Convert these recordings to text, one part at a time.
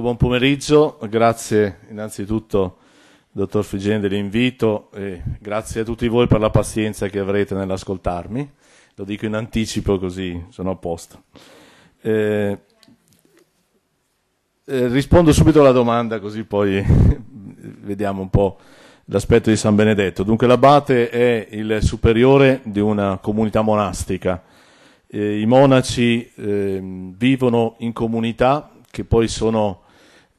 buon pomeriggio, grazie innanzitutto dottor Figeni dell'invito e grazie a tutti voi per la pazienza che avrete nell'ascoltarmi, lo dico in anticipo così sono a posto. Eh, eh, rispondo subito alla domanda così poi vediamo un po' l'aspetto di San Benedetto. Dunque l'abate è il superiore di una comunità monastica. Eh, I monaci ehm, vivono in comunità che poi sono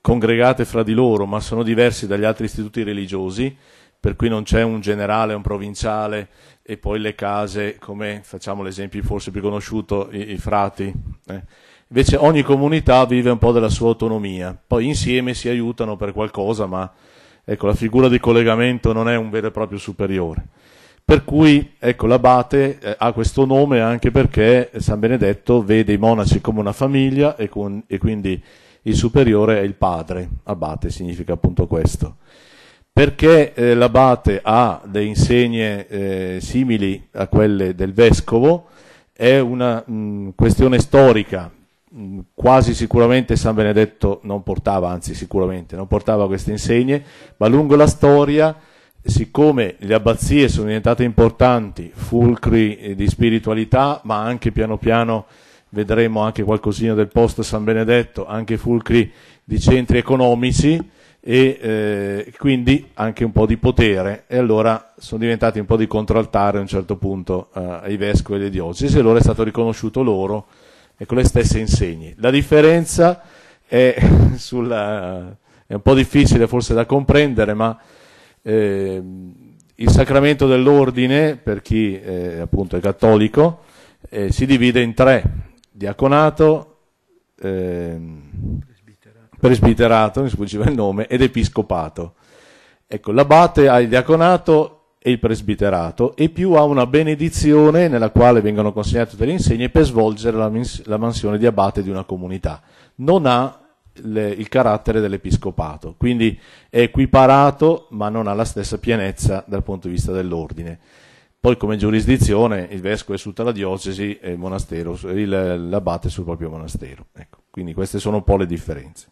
congregate fra di loro, ma sono diversi dagli altri istituti religiosi, per cui non c'è un generale, un provinciale e poi le case, come facciamo l'esempio forse più conosciuto, i, i frati. Eh. Invece ogni comunità vive un po' della sua autonomia, poi insieme si aiutano per qualcosa, ma ecco, la figura di collegamento non è un vero e proprio superiore. Per cui ecco, l'abate eh, ha questo nome anche perché San Benedetto vede i monaci come una famiglia e, con, e quindi il superiore è il padre, abate significa appunto questo. Perché eh, l'abate ha delle insegne eh, simili a quelle del vescovo è una mh, questione storica, quasi sicuramente San Benedetto non portava, anzi sicuramente non portava queste insegne, ma lungo la storia, siccome le abbazie sono diventate importanti, fulcri eh, di spiritualità, ma anche piano piano vedremo anche qualcosina del post San Benedetto, anche fulcri di centri economici e eh, quindi anche un po' di potere e allora sono diventati un po' di contraltare a un certo punto eh, ai vescovi e alle diocesi e allora è stato riconosciuto loro e con le stesse insegne. La differenza è, sulla, è un po' difficile forse da comprendere, ma eh, il sacramento dell'ordine, per chi eh, appunto è cattolico, eh, si divide in tre diaconato, ehm, presbiterato. presbiterato, mi sfuggiva il nome, ed episcopato. Ecco, l'abate ha il diaconato e il presbiterato e più ha una benedizione nella quale vengono consegnate tutte le insegne per svolgere la, la mansione di abate di una comunità. Non ha le, il carattere dell'episcopato, quindi è equiparato ma non ha la stessa pienezza dal punto di vista dell'ordine. Poi come giurisdizione il vescovo è su tutta la diocesi e il l'abate sul proprio monastero. Ecco, quindi queste sono un po' le differenze.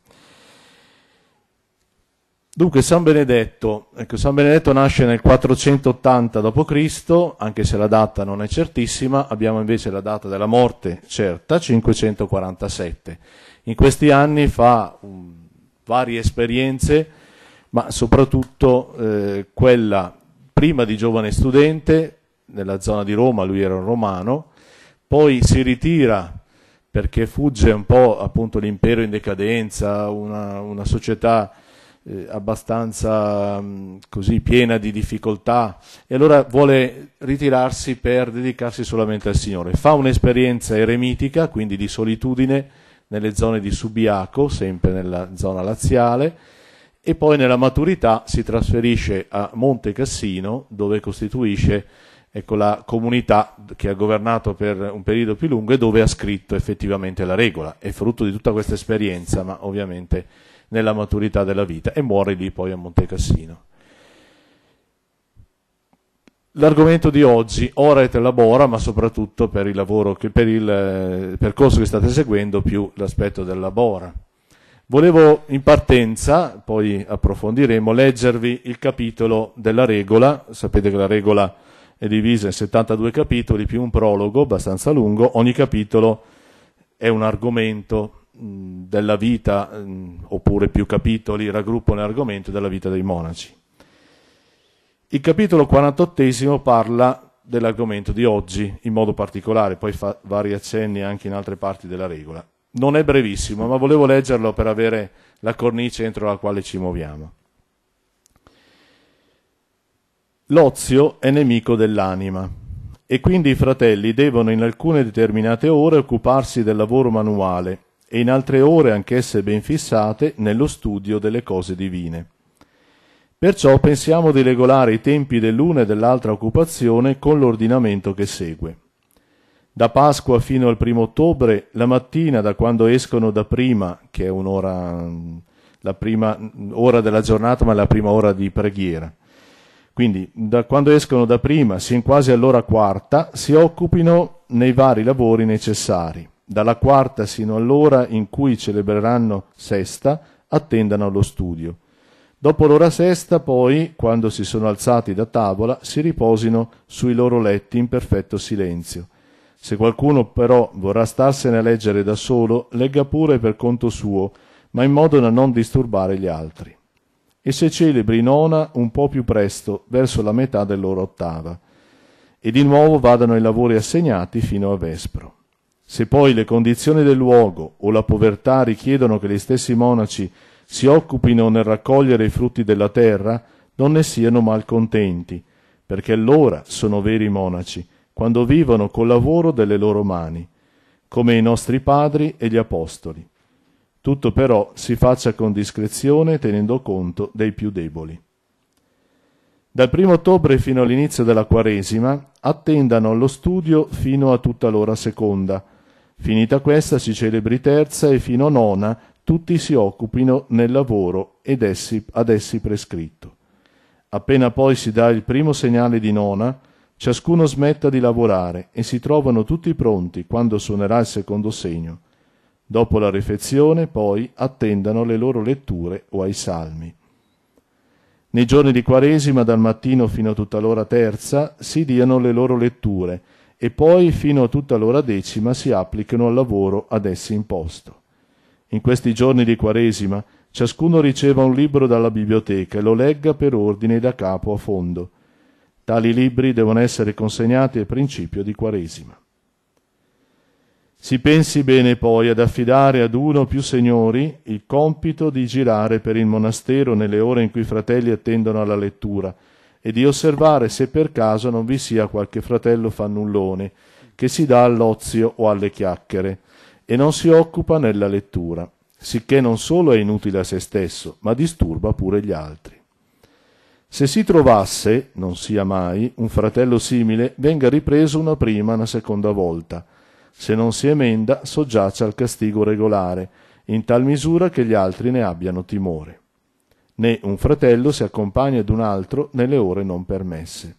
Dunque San Benedetto, ecco, San Benedetto nasce nel 480 d.C., anche se la data non è certissima, abbiamo invece la data della morte certa, 547. In questi anni fa um, varie esperienze, ma soprattutto eh, quella prima di giovane studente, nella zona di Roma, lui era un romano, poi si ritira perché fugge un po' appunto l'impero in decadenza, una, una società eh, abbastanza mh, così piena di difficoltà e allora vuole ritirarsi per dedicarsi solamente al Signore. Fa un'esperienza eremitica, quindi di solitudine, nelle zone di Subiaco, sempre nella zona laziale, e poi nella maturità si trasferisce a Monte Cassino, dove costituisce ecco, la comunità che ha governato per un periodo più lungo e dove ha scritto effettivamente la regola. È frutto di tutta questa esperienza, ma ovviamente nella maturità della vita, e muore lì poi a Monte Cassino. L'argomento di oggi, ora et labora, ma soprattutto per il lavoro, che, per il eh, percorso che state seguendo, più l'aspetto del labora. Volevo in partenza, poi approfondiremo, leggervi il capitolo della regola. Sapete che la regola è divisa in 72 capitoli più un prologo abbastanza lungo, ogni capitolo è un argomento della vita, oppure più capitoli raggruppano l'argomento della vita dei monaci. Il capitolo 48 parla dell'argomento di oggi in modo particolare, poi fa vari accenni anche in altre parti della regola. Non è brevissimo, ma volevo leggerlo per avere la cornice entro la quale ci muoviamo. L'ozio è nemico dell'anima e quindi i fratelli devono in alcune determinate ore occuparsi del lavoro manuale e in altre ore, anch'esse ben fissate, nello studio delle cose divine. Perciò pensiamo di regolare i tempi dell'una e dell'altra occupazione con l'ordinamento che segue. Da Pasqua fino al primo ottobre, la mattina, da quando escono da prima, che è un'ora, la prima ora della giornata, ma la prima ora di preghiera, quindi da quando escono da prima, sin quasi all'ora quarta, si occupino nei vari lavori necessari. Dalla quarta sino all'ora in cui celebreranno sesta, attendano allo studio. Dopo l'ora sesta, poi, quando si sono alzati da tavola, si riposino sui loro letti in perfetto silenzio. Se qualcuno però vorrà starsene a leggere da solo, legga pure per conto suo, ma in modo da non disturbare gli altri. E se celebri nona un po' più presto, verso la metà dell'ora ottava, e di nuovo vadano ai lavori assegnati fino a vespro. Se poi le condizioni del luogo o la povertà richiedono che gli stessi monaci si occupino nel raccogliere i frutti della terra, non ne siano malcontenti, perché allora sono veri monaci, quando vivono col lavoro delle loro mani, come i nostri padri e gli apostoli. Tutto però si faccia con discrezione tenendo conto dei più deboli. Dal primo ottobre fino all'inizio della Quaresima attendano lo studio fino a tutta l'ora seconda. Finita questa si celebri terza e fino a nona tutti si occupino nel lavoro ed essi, ad essi prescritto. Appena poi si dà il primo segnale di nona, ciascuno smetta di lavorare e si trovano tutti pronti quando suonerà il secondo segno. Dopo la rifezione, poi, attendano le loro letture o ai salmi. Nei giorni di Quaresima, dal mattino fino a tutta l'ora terza, si diano le loro letture e poi fino a tutta l'ora decima si applichino al lavoro ad essi imposto. In questi giorni di Quaresima, ciascuno riceva un libro dalla biblioteca e lo legga per ordine da capo a fondo Tali libri devono essere consegnati al principio di Quaresima. Si pensi bene poi ad affidare ad uno o più signori il compito di girare per il monastero nelle ore in cui i fratelli attendono alla lettura e di osservare se per caso non vi sia qualche fratello fannullone che si dà all'ozio o alle chiacchiere e non si occupa nella lettura, sicché non solo è inutile a se stesso, ma disturba pure gli altri. Se si trovasse, non sia mai, un fratello simile, venga ripreso una prima, una seconda volta. Se non si emenda, soggiace al castigo regolare, in tal misura che gli altri ne abbiano timore. Né un fratello si accompagna ad un altro nelle ore non permesse.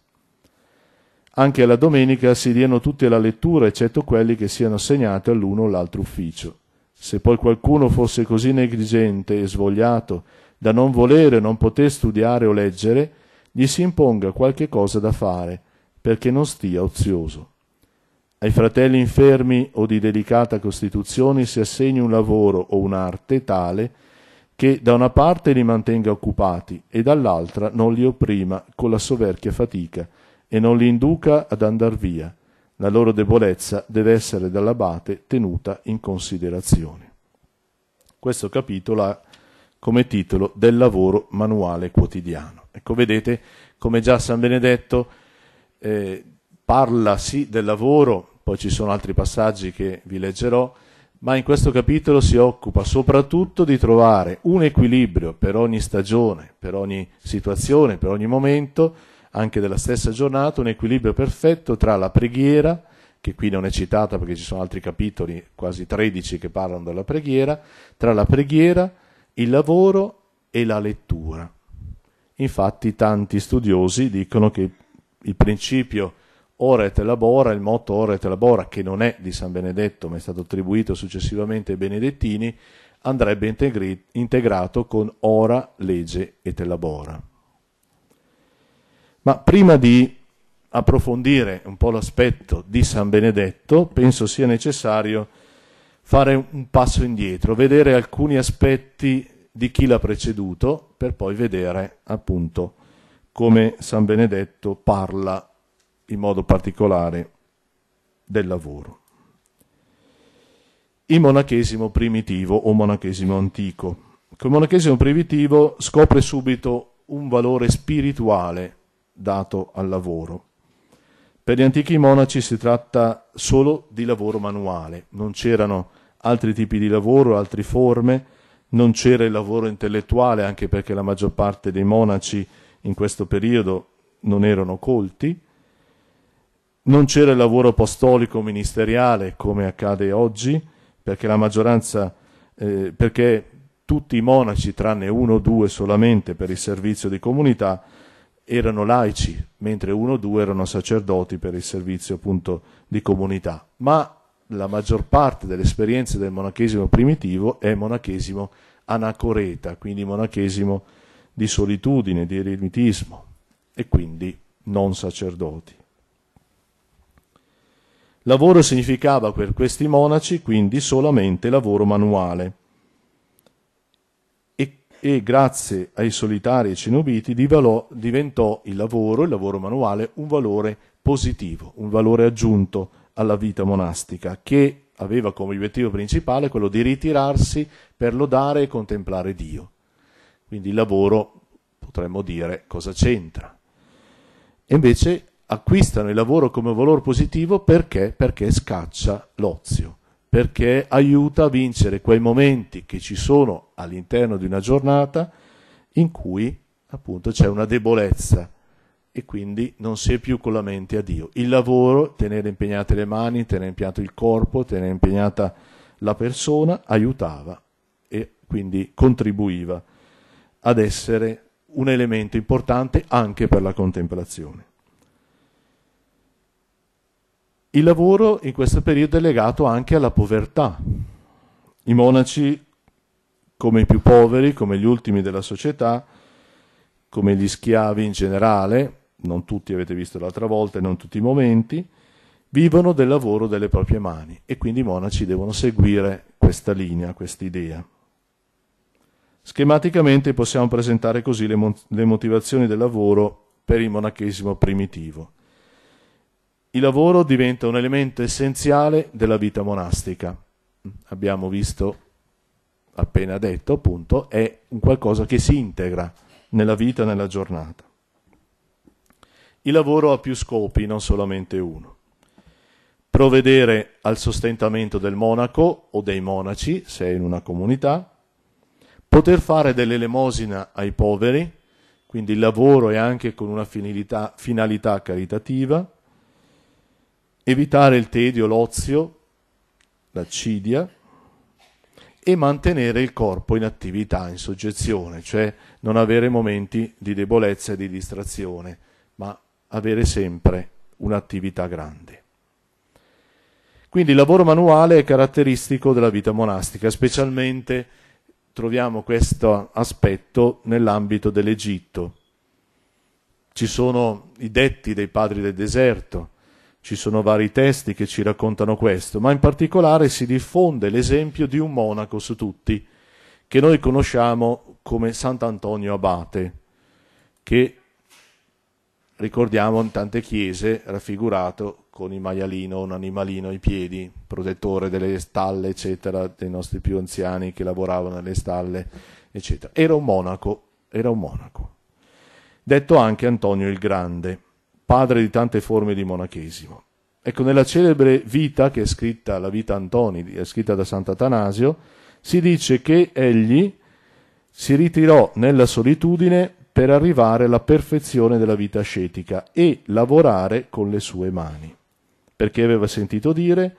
Anche alla domenica si diano tutti alla lettura, eccetto quelli che siano assegnati all'uno o l'altro ufficio. Se poi qualcuno fosse così negligente e svogliato da non volere non poter studiare o leggere, gli si imponga qualche cosa da fare, perché non stia ozioso. Ai fratelli infermi o di delicata costituzione si assegni un lavoro o un'arte tale che da una parte li mantenga occupati e dall'altra non li opprima con la soverchia fatica e non li induca ad andar via. La loro debolezza deve essere dall'abate tenuta in considerazione. Questo capitolo ha come titolo del lavoro manuale quotidiano. Ecco, vedete come già San Benedetto eh, parla sì del lavoro, poi ci sono altri passaggi che vi leggerò, ma in questo capitolo si occupa soprattutto di trovare un equilibrio per ogni stagione, per ogni situazione, per ogni momento, anche della stessa giornata, un equilibrio perfetto tra la preghiera, che qui non è citata perché ci sono altri capitoli, quasi 13, che parlano della preghiera, tra la preghiera, il lavoro e la lettura. Infatti tanti studiosi dicono che il principio ora et labora, il motto ora et labora, che non è di San Benedetto ma è stato attribuito successivamente ai Benedettini, andrebbe integri- integrato con ora, legge et labora. Ma prima di approfondire un po' l'aspetto di San Benedetto, penso sia necessario fare un passo indietro, vedere alcuni aspetti di chi l'ha preceduto per poi vedere appunto come San Benedetto parla in modo particolare del lavoro. Il monachesimo primitivo o monachesimo antico. Il monachesimo primitivo scopre subito un valore spirituale dato al lavoro. Per gli antichi monaci si tratta solo di lavoro manuale, non c'erano altri tipi di lavoro, altre forme, non c'era il lavoro intellettuale, anche perché la maggior parte dei monaci in questo periodo non erano colti, non c'era il lavoro apostolico ministeriale come accade oggi, perché la maggioranza, eh, perché tutti i monaci, tranne uno o due solamente per il servizio di comunità, erano laici, mentre uno o due erano sacerdoti per il servizio appunto di comunità. Ma la maggior parte delle esperienze del monachesimo primitivo è monachesimo anacoreta, quindi monachesimo di solitudine, di eremitismo e quindi non sacerdoti. Lavoro significava per questi monaci quindi solamente lavoro manuale e, e grazie ai solitari e cenobiti diventò il lavoro, il lavoro manuale, un valore positivo, un valore aggiunto alla vita monastica che aveva come obiettivo principale quello di ritirarsi per lodare e contemplare Dio. Quindi il lavoro, potremmo dire, cosa c'entra? E invece acquistano il lavoro come valore positivo perché? Perché scaccia l'ozio, perché aiuta a vincere quei momenti che ci sono all'interno di una giornata in cui appunto c'è una debolezza e quindi non si è più con la mente a Dio. Il lavoro, tenere impegnate le mani, tenere impegnato il corpo, tenere impegnata la persona, aiutava e quindi contribuiva ad essere un elemento importante anche per la contemplazione. Il lavoro in questo periodo è legato anche alla povertà. I monaci, come i più poveri, come gli ultimi della società, come gli schiavi in generale, non tutti avete visto l'altra volta e non tutti i momenti, vivono del lavoro delle proprie mani e quindi i monaci devono seguire questa linea, questa idea. Schematicamente possiamo presentare così le, mo- le motivazioni del lavoro per il monachesimo primitivo. Il lavoro diventa un elemento essenziale della vita monastica. Abbiamo visto, appena detto, appunto, è un qualcosa che si integra nella vita, nella giornata. Il lavoro ha più scopi, non solamente uno. Provvedere al sostentamento del monaco o dei monaci, se è in una comunità, poter fare dell'elemosina ai poveri, quindi il lavoro è anche con una finalità, finalità caritativa, evitare il tedio, l'ozio, l'accidia e mantenere il corpo in attività, in soggezione, cioè non avere momenti di debolezza e di distrazione, ma avere sempre un'attività grande. Quindi il lavoro manuale è caratteristico della vita monastica, specialmente troviamo questo aspetto nell'ambito dell'Egitto. Ci sono i detti dei padri del deserto, ci sono vari testi che ci raccontano questo, ma in particolare si diffonde l'esempio di un monaco su tutti, che noi conosciamo come Sant'Antonio Abate, che ricordiamo in tante chiese raffigurato con il maialino, un animalino ai piedi, protettore delle stalle, eccetera, dei nostri più anziani che lavoravano nelle stalle, eccetera. Era un monaco, era un monaco. Detto anche Antonio il Grande, padre di tante forme di monachesimo. Ecco, nella celebre vita che è scritta, la vita Antoni, è scritta da Sant'Atanasio, si dice che egli si ritirò nella solitudine per arrivare alla perfezione della vita ascetica e lavorare con le sue mani, perché aveva sentito dire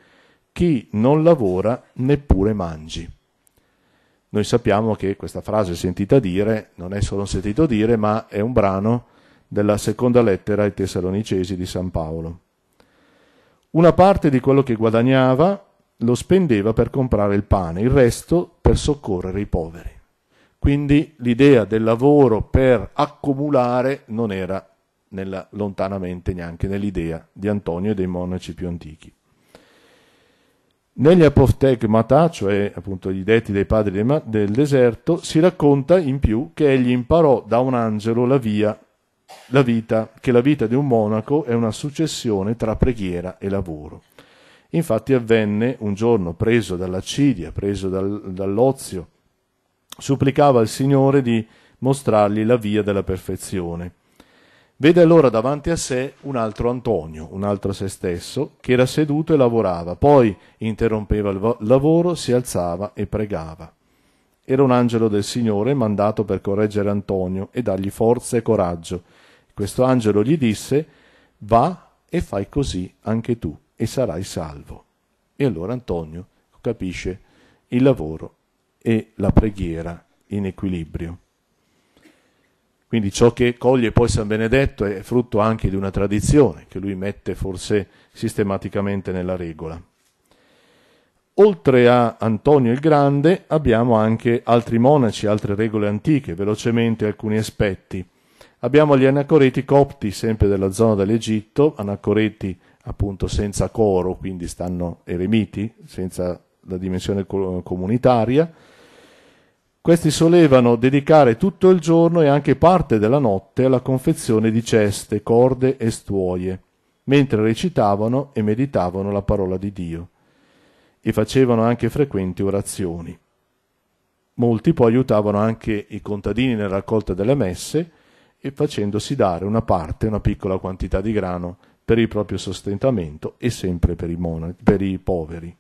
chi non lavora neppure mangi. Noi sappiamo che questa frase sentita dire non è solo un sentito dire, ma è un brano della seconda lettera ai Tessalonicesi di San Paolo. Una parte di quello che guadagnava lo spendeva per comprare il pane, il resto per soccorrere i poveri. Quindi l'idea del lavoro per accumulare non era nella, lontanamente neanche nell'idea di Antonio e dei monaci più antichi. Negli Apoftegmata, cioè appunto i detti dei padri del deserto, si racconta in più che egli imparò da un angelo la via, la vita, che la vita di un monaco è una successione tra preghiera e lavoro. Infatti avvenne un giorno preso dall'accidia, preso dal, dall'ozio, supplicava al Signore di mostrargli la via della perfezione. Vede allora davanti a sé un altro Antonio, un altro se stesso, che era seduto e lavorava, poi interrompeva il lavoro, si alzava e pregava. Era un angelo del Signore mandato per correggere Antonio e dargli forza e coraggio. Questo angelo gli disse, va e fai così anche tu e sarai salvo. E allora Antonio capisce il lavoro e la preghiera in equilibrio. Quindi ciò che coglie poi San Benedetto è frutto anche di una tradizione che lui mette forse sistematicamente nella regola. Oltre a Antonio il Grande abbiamo anche altri monaci, altre regole antiche, velocemente alcuni aspetti. Abbiamo gli anacoreti copti, sempre della zona dell'Egitto, anacoreti appunto senza coro, quindi stanno eremiti, senza la dimensione comunitaria. Questi solevano dedicare tutto il giorno e anche parte della notte alla confezione di ceste, corde e stuoie, mentre recitavano e meditavano la parola di Dio e facevano anche frequenti orazioni. Molti poi aiutavano anche i contadini nella raccolta delle messe e facendosi dare una parte, una piccola quantità di grano per il proprio sostentamento e sempre per i, monaci, per i poveri.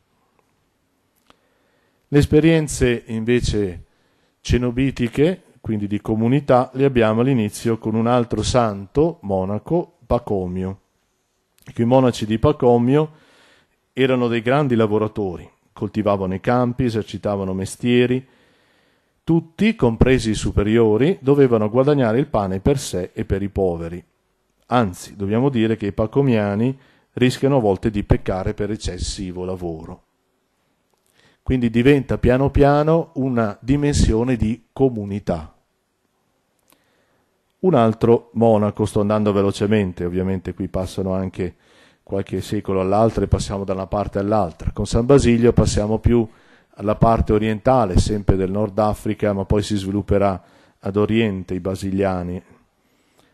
Le esperienze invece cenobitiche, quindi di comunità, le abbiamo all'inizio con un altro santo monaco, Pacomio. I monaci di Pacomio erano dei grandi lavoratori, coltivavano i campi, esercitavano mestieri, tutti, compresi i superiori, dovevano guadagnare il pane per sé e per i poveri. Anzi, dobbiamo dire che i pacomiani rischiano a volte di peccare per eccessivo lavoro. Quindi diventa piano piano una dimensione di comunità. Un altro monaco, sto andando velocemente, ovviamente qui passano anche qualche secolo all'altro e passiamo da una parte all'altra. Con San Basilio passiamo più alla parte orientale, sempre del Nord Africa, ma poi si svilupperà ad oriente i basiliani.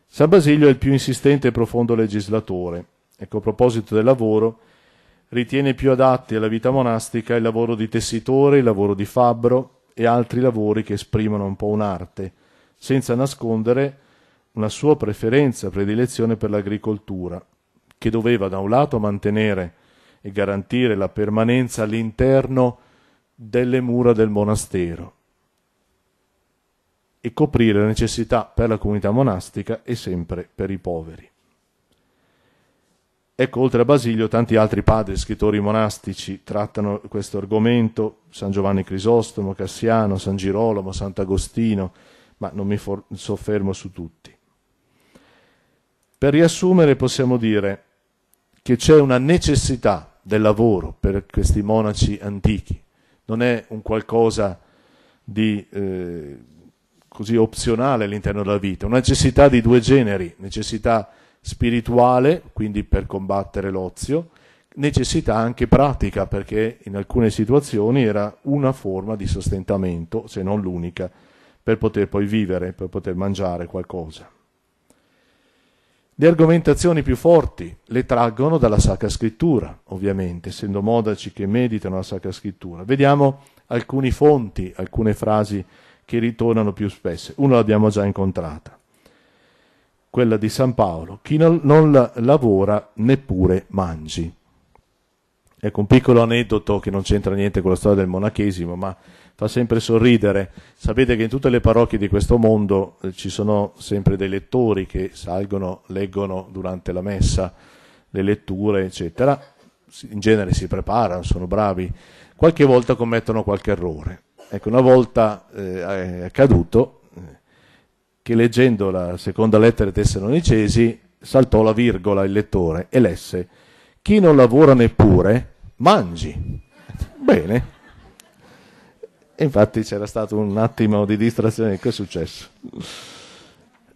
San Basilio è il più insistente e profondo legislatore. Ecco, a proposito del lavoro, ritiene più adatti alla vita monastica il lavoro di tessitore, il lavoro di fabbro e altri lavori che esprimono un po' un'arte, senza nascondere una sua preferenza, predilezione per l'agricoltura, che doveva da un lato mantenere e garantire la permanenza all'interno delle mura del monastero e coprire le necessità per la comunità monastica e sempre per i poveri. Ecco, oltre a Basilio, tanti altri padri scrittori monastici trattano questo argomento, San Giovanni Crisostomo, Cassiano, San Girolamo, Sant'Agostino, ma non mi soffermo su tutti. Per riassumere possiamo dire che c'è una necessità del lavoro per questi monaci antichi, non è un qualcosa di eh, così opzionale all'interno della vita, una necessità di due generi, necessità spirituale, quindi per combattere l'ozio, necessità anche pratica, perché in alcune situazioni era una forma di sostentamento, se non l'unica, per poter poi vivere, per poter mangiare qualcosa. Le argomentazioni più forti le traggono dalla Sacra Scrittura, ovviamente, essendo modaci che meditano la Sacra Scrittura. Vediamo alcune fonti, alcune frasi che ritornano più spesse. Una l'abbiamo già incontrata, quella di San Paolo. Chi non, non lavora neppure mangi. Ecco un piccolo aneddoto che non c'entra niente con la storia del monachesimo, ma fa sempre sorridere. Sapete che in tutte le parrocchie di questo mondo eh, ci sono sempre dei lettori che salgono, leggono durante la messa le letture, eccetera. In genere si preparano, sono bravi. Qualche volta commettono qualche errore. Ecco, una volta eh, è accaduto eh, che leggendo la seconda lettera ai Tessalonicesi saltò la virgola il lettore e lesse chi non lavora neppure mangi. Bene, infatti c'era stato un attimo di distrazione. Che è successo?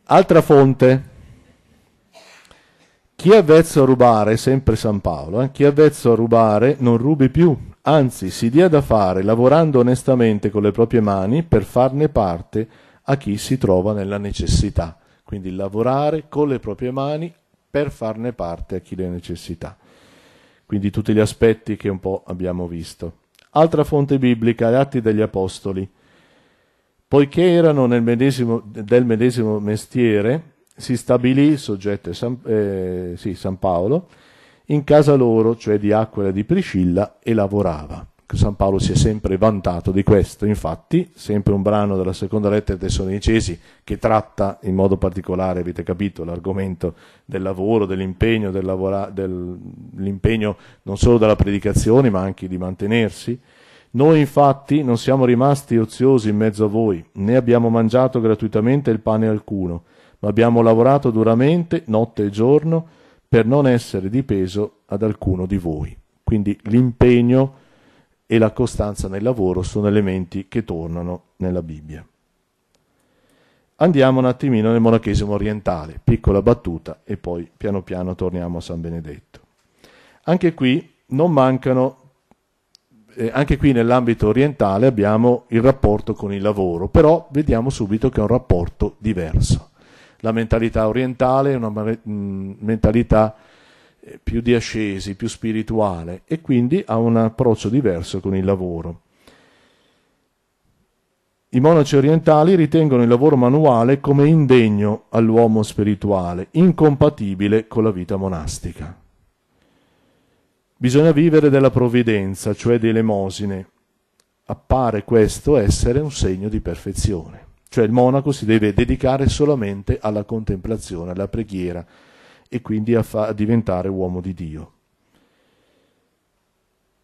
Altra fonte. Chi è avvezzo a rubare, sempre San Paolo, eh? chi è avvezzo a rubare non rubi più, anzi si dia da fare lavorando onestamente con le proprie mani per farne parte a chi si trova nella necessità. Quindi lavorare con le proprie mani per farne parte a chi le necessità. Quindi tutti gli aspetti che un po' abbiamo visto. Altra fonte biblica, Atti degli Apostoli. Poiché erano medesimo, del medesimo mestiere, si stabilì, soggetto San, eh, sì, San Paolo, in casa loro, cioè di Aquila e di Priscilla, e lavorava. San Paolo si è sempre vantato di questo, infatti, sempre un brano della seconda lettera ai Tessalonicesi che tratta in modo particolare, avete capito, l'argomento del lavoro, dell'impegno, del lavora, dell'impegno non solo della predicazione ma anche di mantenersi. Noi infatti non siamo rimasti oziosi in mezzo a voi, né abbiamo mangiato gratuitamente il pane alcuno, ma abbiamo lavorato duramente notte e giorno per non essere di peso ad alcuno di voi. Quindi l'impegno e la costanza nel lavoro sono elementi che tornano nella Bibbia. Andiamo un attimino nel monachesimo orientale, piccola battuta e poi piano piano torniamo a San Benedetto. Anche qui non mancano, eh, anche qui nell'ambito orientale abbiamo il rapporto con il lavoro, però vediamo subito che è un rapporto diverso. La mentalità orientale è una mm, mentalità più di ascesi, più spirituale e quindi ha un approccio diverso con il lavoro. I monaci orientali ritengono il lavoro manuale come indegno all'uomo spirituale, incompatibile con la vita monastica. Bisogna vivere della provvidenza, cioè di elemosine. Appare questo essere un segno di perfezione. Cioè il monaco si deve dedicare solamente alla contemplazione, alla preghiera e quindi a, fa- a diventare uomo di Dio.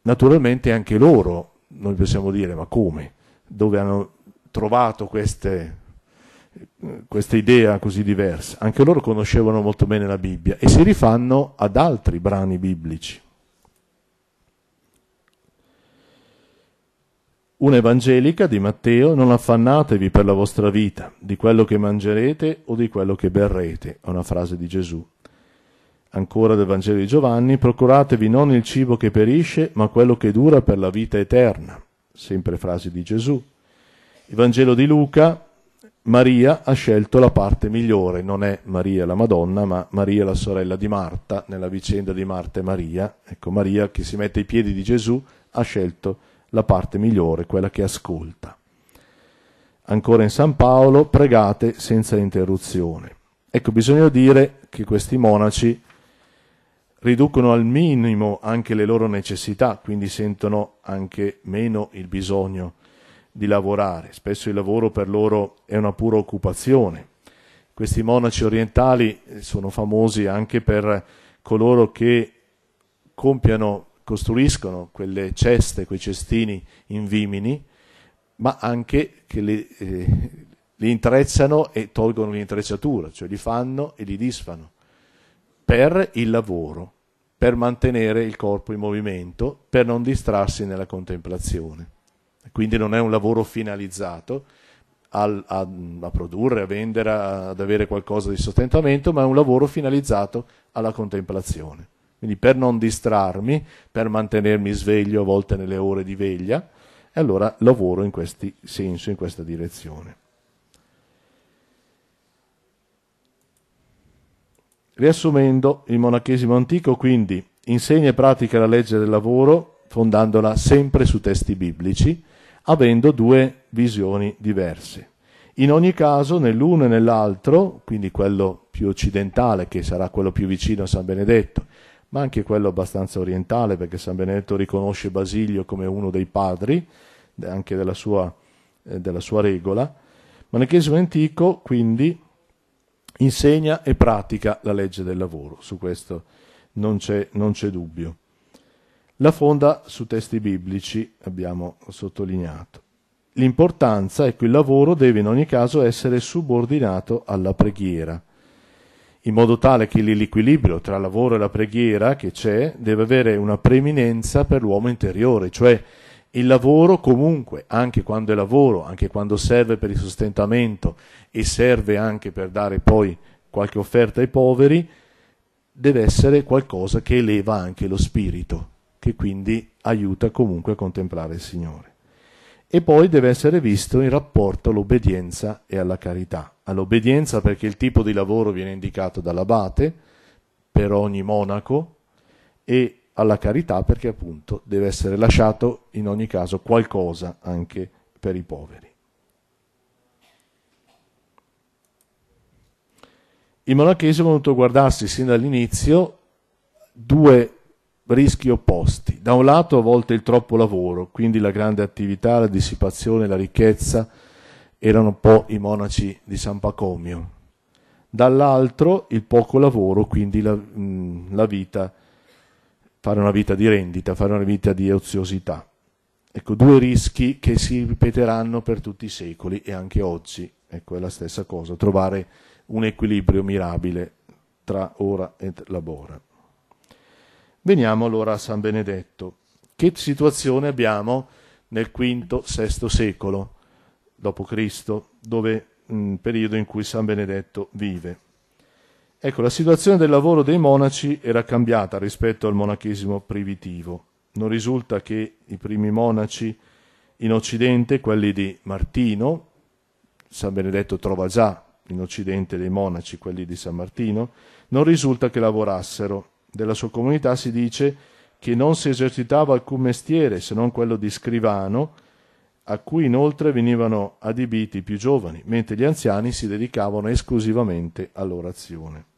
Naturalmente anche loro, noi possiamo dire, ma come? Dove hanno trovato queste, questa idea così diversa. Anche loro conoscevano molto bene la Bibbia e si rifanno ad altri brani biblici. Un'evangelica di Matteo, non affannatevi per la vostra vita, di quello che mangerete o di quello che berrete, è una frase di Gesù. Ancora del Vangelo di Giovanni, procuratevi non il cibo che perisce, ma quello che dura per la vita eterna, sempre frase di Gesù. Il Vangelo di Luca, Maria ha scelto la parte migliore, non è Maria la Madonna, ma Maria la sorella di Marta, nella vicenda di Marta e Maria. Ecco, Maria che si mette ai piedi di Gesù ha scelto la parte migliore, quella che ascolta. Ancora in San Paolo, pregate senza interruzione. Ecco, bisogna dire che questi monaci riducono al minimo anche le loro necessità, quindi sentono anche meno il bisogno di lavorare. Spesso il lavoro per loro è una pura occupazione. Questi monaci orientali sono famosi anche per coloro che compiano, costruiscono quelle ceste, quei cestini in vimini, ma anche che li, eh, li intrezzano e tolgono l'intrecciatura, cioè li fanno e li disfano, per il lavoro, per mantenere il corpo in movimento, per non distrarsi nella contemplazione quindi non è un lavoro finalizzato a, a, a produrre, a vendere, a, ad avere qualcosa di sostentamento, ma è un lavoro finalizzato alla contemplazione. Quindi per non distrarmi, per mantenermi sveglio a volte nelle ore di veglia, e allora lavoro in questo senso, in questa direzione. Riassumendo, il monachesimo antico quindi insegna e pratica la legge del lavoro fondandola sempre su testi biblici, avendo due visioni diverse. In ogni caso, nell'uno e nell'altro, quindi quello più occidentale, che sarà quello più vicino a San Benedetto, ma anche quello abbastanza orientale, perché San Benedetto riconosce Basilio come uno dei padri, anche della sua, eh, della sua regola, Chiesimo antico, quindi, insegna e pratica la legge del lavoro, su questo non c'è, non c'è dubbio. La fonda su testi biblici, abbiamo sottolineato. L'importanza è che il lavoro deve in ogni caso essere subordinato alla preghiera, in modo tale che l'equilibrio tra lavoro e la preghiera che c'è deve avere una preeminenza per l'uomo interiore, cioè il lavoro comunque, anche quando è lavoro, anche quando serve per il sostentamento e serve anche per dare poi qualche offerta ai poveri, deve essere qualcosa che eleva anche lo spirito che quindi aiuta comunque a contemplare il Signore. E poi deve essere visto in rapporto all'obbedienza e alla carità. All'obbedienza perché il tipo di lavoro viene indicato dall'abate per ogni monaco e alla carità perché appunto deve essere lasciato in ogni caso qualcosa anche per i poveri. Il monachesimo ha voluto guardarsi sin dall'inizio due rischi opposti. Da un lato a volte il troppo lavoro, quindi la grande attività, la dissipazione, la ricchezza, erano un po' i monaci di San Pacomio. Dall'altro il poco lavoro, quindi la, mh, la vita, fare una vita di rendita, fare una vita di oziosità. Ecco, due rischi che si ripeteranno per tutti i secoli e anche oggi. Ecco, è la stessa cosa, trovare un equilibrio mirabile tra ora e labora. Veniamo allora a San Benedetto, Che situazione abbiamo nel V-VI secolo d.C., dove mh, periodo in cui San Benedetto vive? Ecco, la situazione del lavoro dei monaci era cambiata rispetto al monachesimo primitivo. Non risulta che i primi monaci in Occidente, quelli di Martino, San Benedetto trova già in Occidente dei monaci, quelli di San Martino, non risulta che lavorassero. Della sua comunità si dice che non si esercitava alcun mestiere se non quello di scrivano, a cui inoltre venivano adibiti i più giovani, mentre gli anziani si dedicavano esclusivamente all'orazione.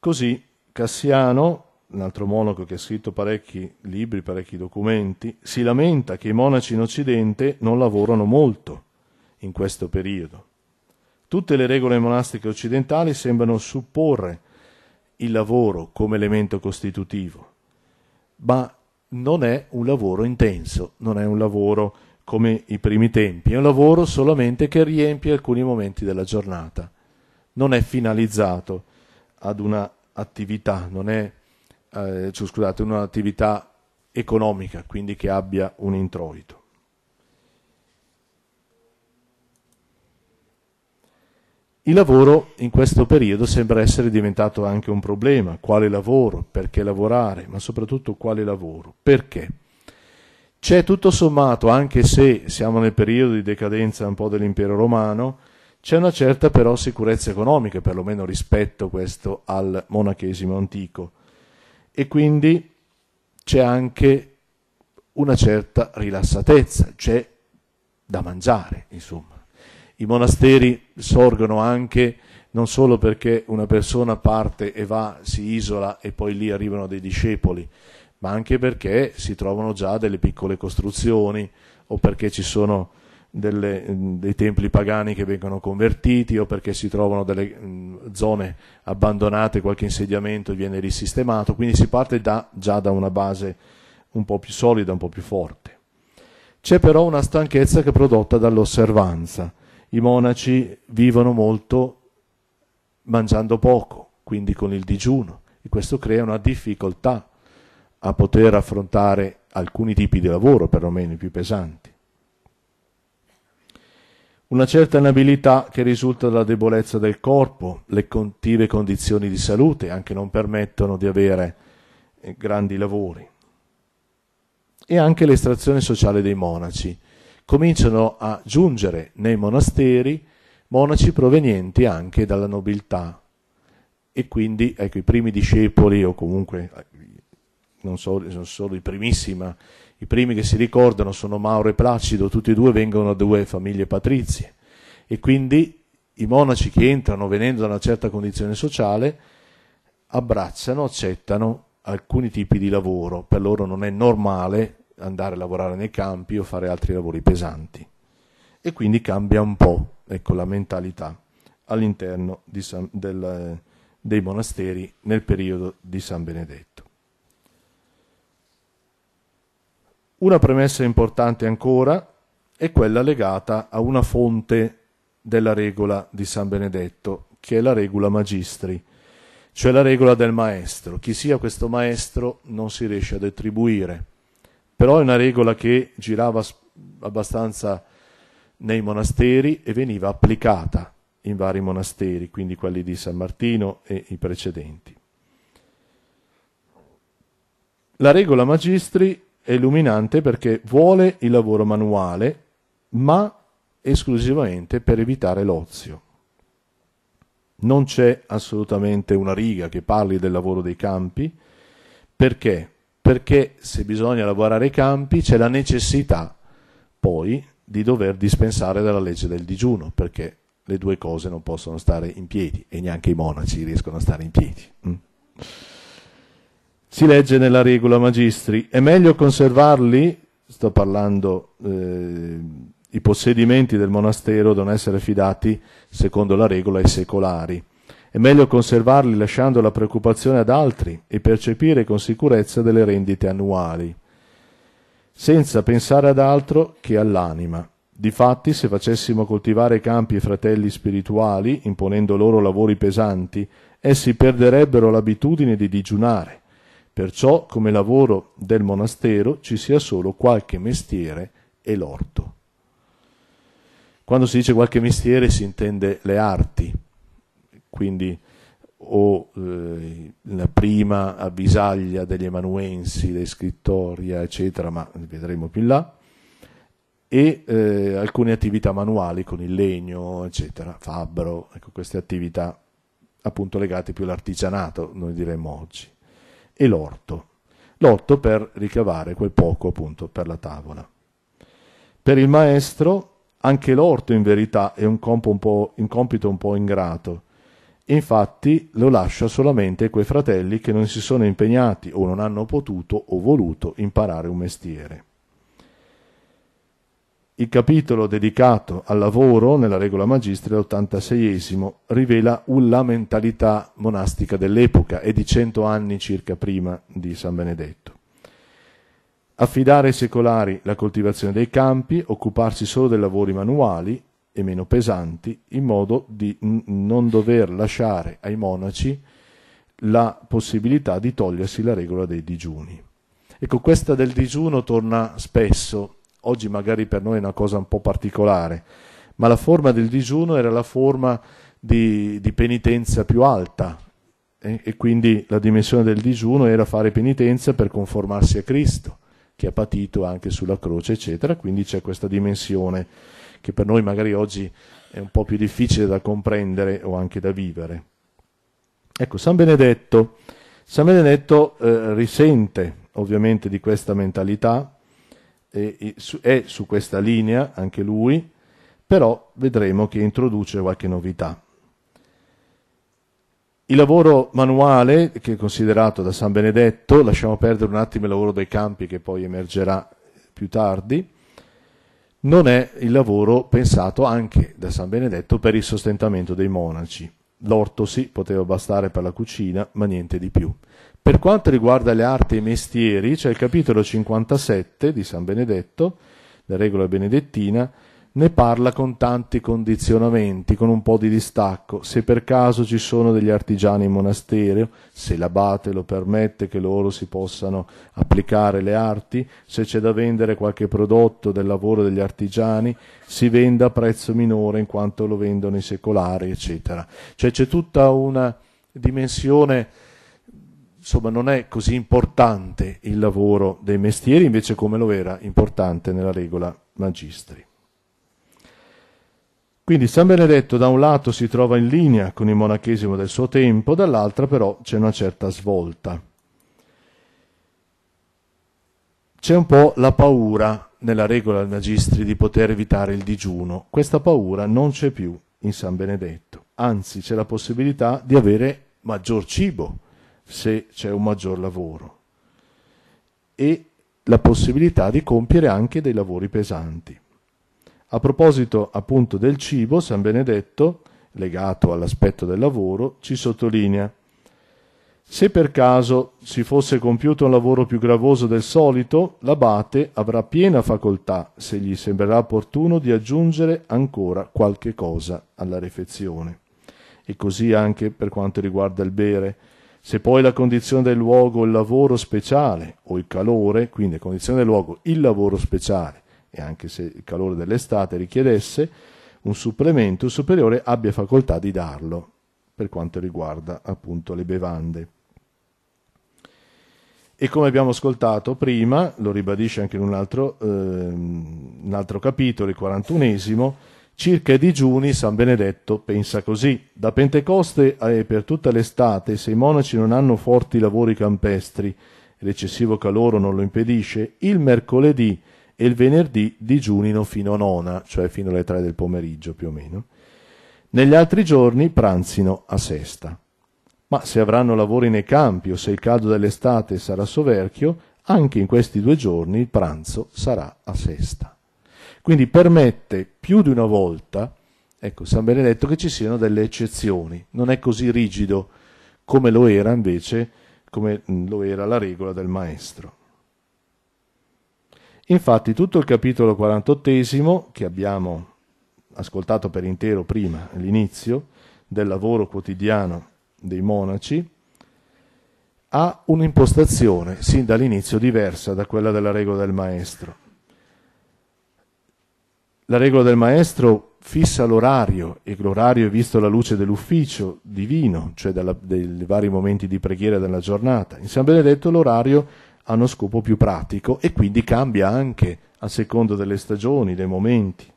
Così Cassiano un altro monaco che ha scritto parecchi libri, parecchi documenti, si lamenta che i monaci in Occidente non lavorano molto in questo periodo. Tutte le regole monastiche occidentali sembrano supporre il lavoro come elemento costitutivo, ma non è un lavoro intenso, non è un lavoro come i primi tempi, è un lavoro solamente che riempie alcuni momenti della giornata, non è finalizzato ad una non è eh, cioè, scusate, un'attività economica, quindi che abbia un introito. Il lavoro in questo periodo sembra essere diventato anche un problema. Quale lavoro? Perché lavorare? Ma soprattutto quale lavoro? Perché? C'è tutto sommato, anche se siamo nel periodo di decadenza un po' dell'impero romano, c'è una certa però sicurezza economica, perlomeno rispetto questo al monachesimo antico e quindi c'è anche una certa rilassatezza, c'è da mangiare, insomma. I monasteri sorgono anche non solo perché una persona parte e va, si isola e poi lì arrivano dei discepoli, ma anche perché si trovano già delle piccole costruzioni o perché ci sono delle, dei templi pagani che vengono convertiti o perché si trovano delle mh, zone abbandonate, qualche insediamento viene risistemato, quindi si parte da, già da una base un po' più solida, un po' più forte. C'è però una stanchezza che è prodotta dall'osservanza. I monaci vivono molto mangiando poco, quindi con il digiuno, e questo crea una difficoltà a poter affrontare alcuni tipi di lavoro, perlomeno i più pesanti una certa inabilità che risulta dalla debolezza del corpo, le continue condizioni di salute anche non permettono di avere eh, grandi lavori. E anche l'estrazione sociale dei monaci. Cominciano a giungere nei monasteri monaci provenienti anche dalla nobiltà e quindi ecco, i primi discepoli o comunque eh, non solo, non solo i primissimi i primi che si ricordano sono Mauro e Placido, tutti e due vengono da due famiglie patrizie e quindi i monaci che entrano venendo da una certa condizione sociale abbracciano, accettano alcuni tipi di lavoro. Per loro non è normale andare a lavorare nei campi o fare altri lavori pesanti. E quindi cambia un po' ecco, la mentalità all'interno San, del, dei monasteri nel periodo di San Benedetto. Una premessa importante ancora è quella legata a una fonte della regola di San Benedetto, che è la regola magistri, cioè la regola del maestro. Chi sia questo maestro non si riesce ad attribuire, però è una regola che girava abbastanza nei monasteri e veniva applicata in vari monasteri, quindi quelli di San Martino e i precedenti. La regola magistri è illuminante perché vuole il lavoro manuale, ma esclusivamente per evitare l'ozio. Non c'è assolutamente una riga che parli del lavoro dei campi, perché? Perché se bisogna lavorare ai campi c'è la necessità poi di dover dispensare dalla legge del digiuno, perché le due cose non possono stare in piedi e neanche i monaci riescono a stare in piedi. Mm? Si legge nella regola magistri, è meglio conservarli, sto parlando eh, i possedimenti del monastero devono essere fidati secondo la regola ai secolari. È meglio conservarli lasciando la preoccupazione ad altri e percepire con sicurezza delle rendite annuali, senza pensare ad altro che all'anima. Difatti, se facessimo coltivare campi ai fratelli spirituali, imponendo loro lavori pesanti, essi perderebbero l'abitudine di digiunare. Perciò, come lavoro del monastero, ci sia solo qualche mestiere e l'orto. Quando si dice qualche mestiere si intende le arti, quindi o eh, la prima avvisaglia degli emanuensi, dei scrittoria, eccetera, ma vedremo più in là, e eh, alcune attività manuali con il legno, eccetera, fabbro, ecco queste attività appunto legate più all'artigianato, noi diremmo oggi, e l'orto. L'orto per ricavare quel poco appunto per la tavola. Per il maestro anche l'orto in verità è un, un, un compito un po' ingrato, infatti lo lascia solamente a quei fratelli che non si sono impegnati o non hanno potuto o voluto imparare un mestiere. Il capitolo dedicato al lavoro nella regola magistri, l'86esimo, rivela la mentalità monastica dell'epoca e di cento anni circa prima di San Benedetto. Affidare ai secolari la coltivazione dei campi, occuparsi solo dei lavori manuali e meno pesanti, in modo di n- non dover lasciare ai monaci la possibilità di togliersi la regola dei digiuni. Ecco, questa del digiuno torna spesso oggi magari per noi è una cosa un po' particolare, ma la forma del digiuno era la forma di, di penitenza più alta eh? e quindi la dimensione del digiuno era fare penitenza per conformarsi a Cristo, che ha patito anche sulla croce, eccetera, quindi c'è questa dimensione che per noi magari oggi è un po' più difficile da comprendere o anche da vivere. Ecco, San Benedetto, San Benedetto eh, risente ovviamente di questa mentalità, è, è su questa linea anche lui, però vedremo che introduce qualche novità. Il lavoro manuale, che è considerato da San Benedetto, lasciamo perdere un attimo il lavoro dei campi che poi emergerà più tardi, non è il lavoro pensato anche da San Benedetto per il sostentamento dei monaci. L'orto sì, poteva bastare per la cucina, ma niente di più. Per quanto riguarda le arti e i mestieri, c'è il capitolo 57 di San Benedetto, la regola benedettina, ne parla con tanti condizionamenti, con un po' di distacco. Se per caso ci sono degli artigiani in monastero, se l'abate lo permette che loro si possano applicare le arti, se c'è da vendere qualche prodotto del lavoro degli artigiani, si venda a prezzo minore in quanto lo vendono i secolari, eccetera. Cioè c'è tutta una dimensione insomma non è così importante il lavoro dei mestieri invece come lo era importante nella regola magistri. Quindi San Benedetto da un lato si trova in linea con il monachesimo del suo tempo, dall'altra però c'è una certa svolta. C'è un po' la paura nella regola del magistri di poter evitare il digiuno. Questa paura non c'è più in San Benedetto, anzi c'è la possibilità di avere maggior cibo se c'è un maggior lavoro e la possibilità di compiere anche dei lavori pesanti. A proposito appunto del cibo, San Benedetto, legato all'aspetto del lavoro, ci sottolinea se per caso si fosse compiuto un lavoro più gravoso del solito, l'abate avrà piena facoltà, se gli sembrerà opportuno, di aggiungere ancora qualche cosa alla refezione. E così anche per quanto riguarda il bere, se poi la condizione del luogo, il lavoro speciale o il calore, quindi la condizione del luogo, il lavoro speciale, e anche se il calore dell'estate richiedesse un supplemento superiore, abbia facoltà di darlo per quanto riguarda appunto le bevande. E come abbiamo ascoltato prima, lo ribadisce anche in un altro, eh, un altro capitolo, il 41esimo, Circa i digiuni, San Benedetto pensa così. Da Pentecoste e per tutta l'estate, se i monaci non hanno forti lavori campestri, l'eccessivo calore non lo impedisce, il mercoledì e il venerdì digiunino fino a nona, cioè fino alle tre del pomeriggio più o meno. Negli altri giorni pranzino a sesta. Ma se avranno lavori nei campi o se il caldo dell'estate sarà soverchio, anche in questi due giorni il pranzo sarà a sesta. Quindi permette più di una volta, ecco, San Benedetto, che ci siano delle eccezioni, non è così rigido come lo era invece, come lo era la regola del maestro. Infatti tutto il capitolo 48 che abbiamo ascoltato per intero prima, all'inizio, del lavoro quotidiano dei monaci, ha un'impostazione sin dall'inizio diversa da quella della regola del maestro. La regola del maestro fissa l'orario e l'orario è visto alla luce dell'ufficio divino, cioè dalla, dei vari momenti di preghiera della giornata. In San Benedetto l'orario ha uno scopo più pratico e quindi cambia anche a seconda delle stagioni, dei momenti.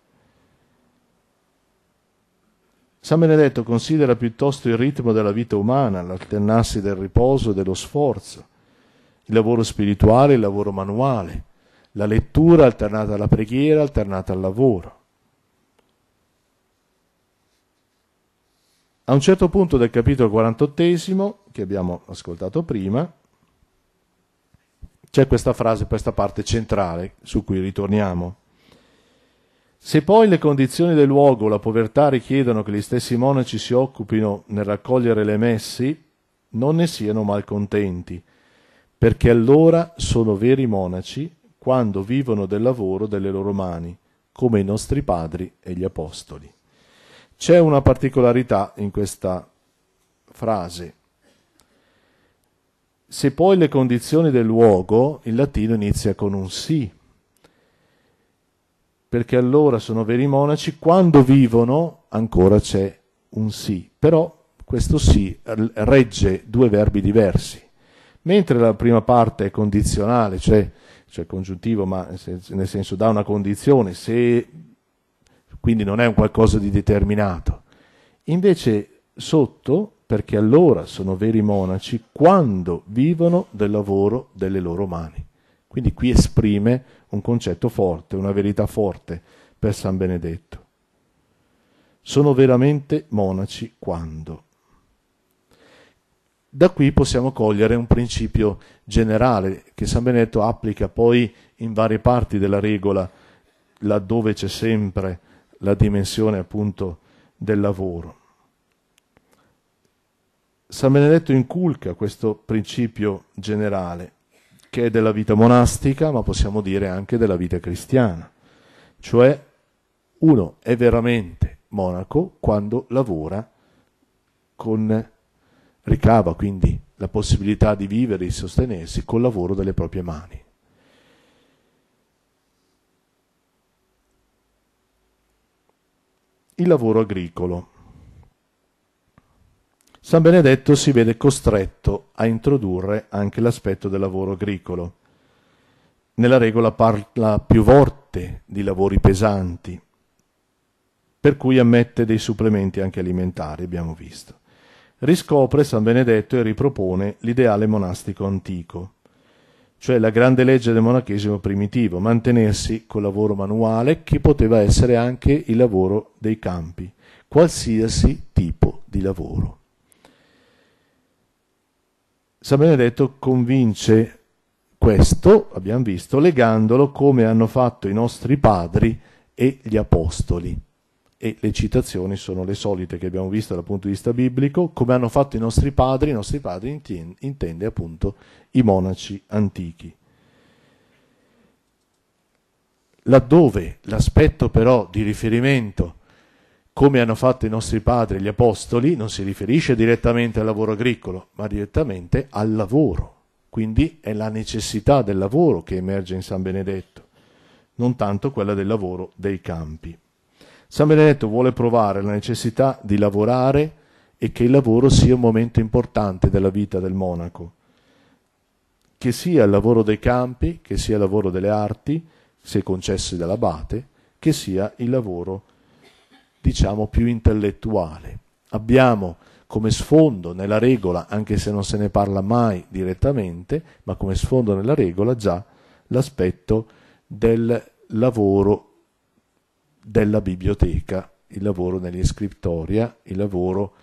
San Benedetto considera piuttosto il ritmo della vita umana, l'alternarsi del riposo e dello sforzo, il lavoro spirituale e il lavoro manuale, la lettura alternata alla preghiera, alternata al lavoro. A un certo punto del capitolo 48, che abbiamo ascoltato prima, c'è questa frase, questa parte centrale su cui ritorniamo. Se poi le condizioni del luogo, la povertà richiedono che gli stessi monaci si occupino nel raccogliere le messi, non ne siano malcontenti, perché allora sono veri monaci quando vivono del lavoro delle loro mani, come i nostri padri e gli apostoli. C'è una particolarità in questa frase. Se poi le condizioni del luogo, il latino inizia con un sì, perché allora sono veri monaci, quando vivono ancora c'è un sì, però questo sì regge due verbi diversi. Mentre la prima parte è condizionale, cioè cioè congiuntivo, ma nel senso dà una condizione, se quindi non è un qualcosa di determinato. Invece sotto, perché allora sono veri monaci quando vivono del lavoro delle loro mani. Quindi qui esprime un concetto forte, una verità forte per San Benedetto. Sono veramente monaci quando. Da qui possiamo cogliere un principio generale che San Benedetto applica poi in varie parti della regola, laddove c'è sempre la dimensione appunto del lavoro. San Benedetto inculca questo principio generale, che è della vita monastica, ma possiamo dire anche della vita cristiana. Cioè, uno è veramente monaco quando lavora con ricava quindi la possibilità di vivere e di sostenersi col lavoro delle proprie mani. Il lavoro agricolo. San Benedetto si vede costretto a introdurre anche l'aspetto del lavoro agricolo. Nella regola parla più volte di lavori pesanti, per cui ammette dei supplementi anche alimentari, abbiamo visto riscopre San Benedetto e ripropone l'ideale monastico antico, cioè la grande legge del monachesimo primitivo, mantenersi col lavoro manuale che poteva essere anche il lavoro dei campi, qualsiasi tipo di lavoro. San Benedetto convince questo, abbiamo visto, legandolo come hanno fatto i nostri padri e gli apostoli e le citazioni sono le solite che abbiamo visto dal punto di vista biblico, come hanno fatto i nostri padri, i nostri padri intende, appunto i monaci antichi. Laddove l'aspetto però di riferimento, come hanno fatto i nostri padri, gli apostoli, non si riferisce direttamente al lavoro agricolo, ma direttamente al lavoro. Quindi è la necessità del lavoro che emerge in San Benedetto, non tanto quella del lavoro dei campi. San Benedetto vuole provare la necessità di lavorare e che il lavoro sia un momento importante della vita del monaco, che sia il lavoro dei campi, che sia il lavoro delle arti, se concessi dall'abate, che sia il lavoro, diciamo, più intellettuale. Abbiamo come sfondo nella regola, anche se non se ne parla mai direttamente, ma come sfondo nella regola già l'aspetto del lavoro della biblioteca, il lavoro nell'iscriptoria, il lavoro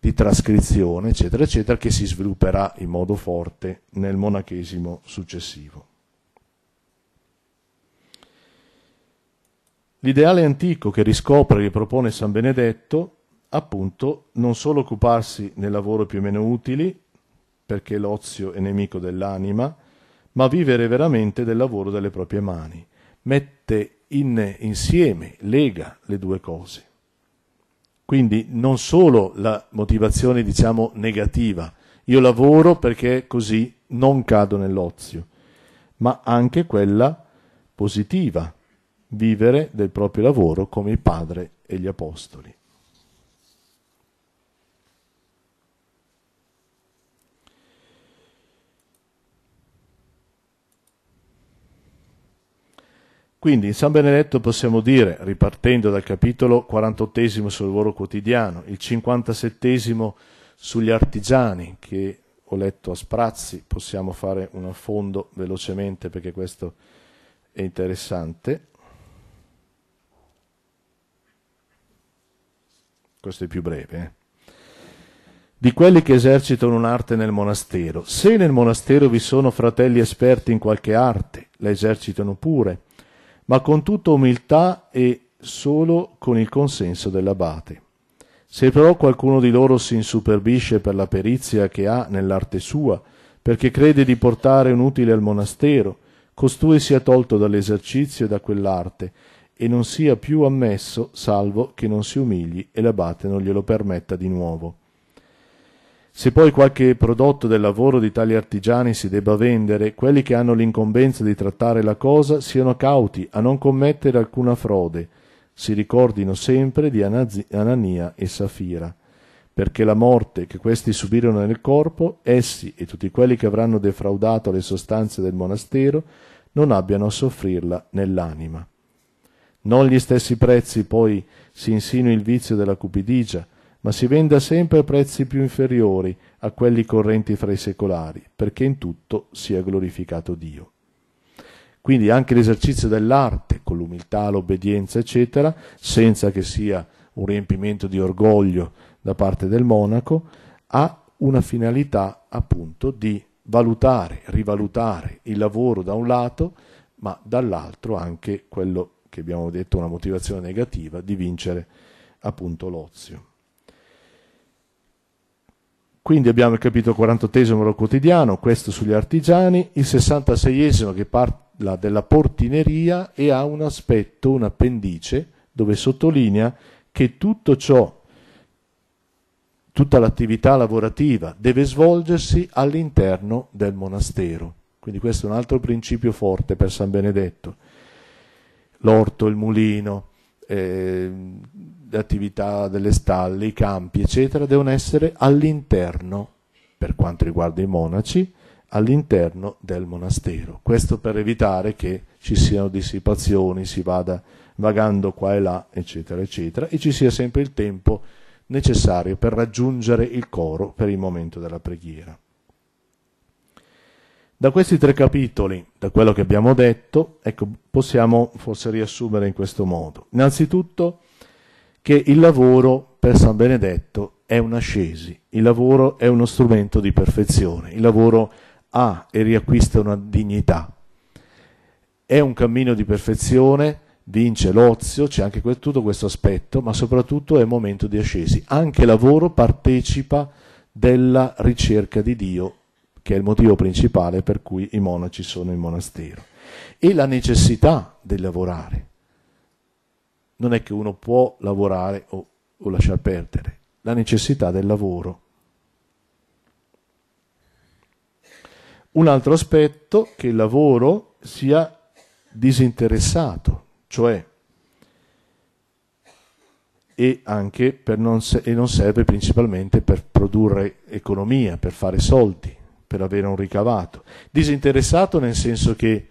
di trascrizione, eccetera, eccetera, che si svilupperà in modo forte nel monachesimo successivo. L'ideale antico che riscopre e ripropone San Benedetto, appunto, non solo occuparsi nel lavoro più o meno utili, perché l'ozio è nemico dell'anima, ma vivere veramente del lavoro delle proprie mani. Mette in, insieme, lega le due cose. Quindi non solo la motivazione, diciamo, negativa, io lavoro perché così non cado nell'ozio, ma anche quella positiva, vivere del proprio lavoro come il Padre e gli Apostoli. Quindi in San Benedetto possiamo dire, ripartendo dal capitolo 48 sul lavoro quotidiano, il 57 sugli artigiani, che ho letto a sprazzi, possiamo fare un affondo velocemente perché questo è interessante. Questo è più breve. Eh? Di quelli che esercitano un'arte nel monastero. Se nel monastero vi sono fratelli esperti in qualche arte, la esercitano pure ma con tutta umiltà e solo con il consenso dell'abate. Se però qualcuno di loro si insuperbisce per la perizia che ha nell'arte sua, perché crede di portare un utile al monastero, costui sia tolto dall'esercizio e da quell'arte, e non sia più ammesso, salvo che non si umili e l'abate non glielo permetta di nuovo. Se poi qualche prodotto del lavoro di tali artigiani si debba vendere, quelli che hanno l'incombenza di trattare la cosa siano cauti a non commettere alcuna frode, si ricordino sempre di Anania e Safira, perché la morte che questi subirono nel corpo, essi e tutti quelli che avranno defraudato le sostanze del monastero non abbiano a soffrirla nell'anima. Non gli stessi prezzi poi si insinui il vizio della cupidigia, ma si venda sempre a prezzi più inferiori a quelli correnti fra i secolari, perché in tutto sia glorificato Dio. Quindi anche l'esercizio dell'arte, con l'umiltà, l'obbedienza, eccetera, senza che sia un riempimento di orgoglio da parte del monaco, ha una finalità appunto di valutare, rivalutare il lavoro da un lato, ma dall'altro anche quello che abbiamo detto una motivazione negativa di vincere appunto l'ozio. Quindi abbiamo il capitolo 48 quotidiano, questo sugli artigiani, il 66 che parla della portineria e ha un aspetto, un appendice, dove sottolinea che tutto ciò, tutta l'attività lavorativa deve svolgersi all'interno del monastero. Quindi questo è un altro principio forte per San Benedetto. L'orto, il mulino, eh, attività delle stalle, i campi, eccetera, devono essere all'interno, per quanto riguarda i monaci, all'interno del monastero. Questo per evitare che ci siano dissipazioni, si vada vagando qua e là, eccetera, eccetera, e ci sia sempre il tempo necessario per raggiungere il coro per il momento della preghiera. Da questi tre capitoli, da quello che abbiamo detto, ecco, possiamo forse riassumere in questo modo. Innanzitutto, che il lavoro per San Benedetto è un'ascesi, il lavoro è uno strumento di perfezione, il lavoro ha e riacquista una dignità. È un cammino di perfezione, vince l'ozio, c'è anche tutto questo aspetto, ma soprattutto è un momento di ascesi. Anche il lavoro partecipa della ricerca di Dio, che è il motivo principale per cui i monaci sono in monastero. E la necessità di lavorare non è che uno può lavorare o, o lasciar perdere, la necessità del lavoro. Un altro aspetto che il lavoro sia disinteressato, cioè e anche per non, e non serve principalmente per produrre economia, per fare soldi, per avere un ricavato. Disinteressato nel senso che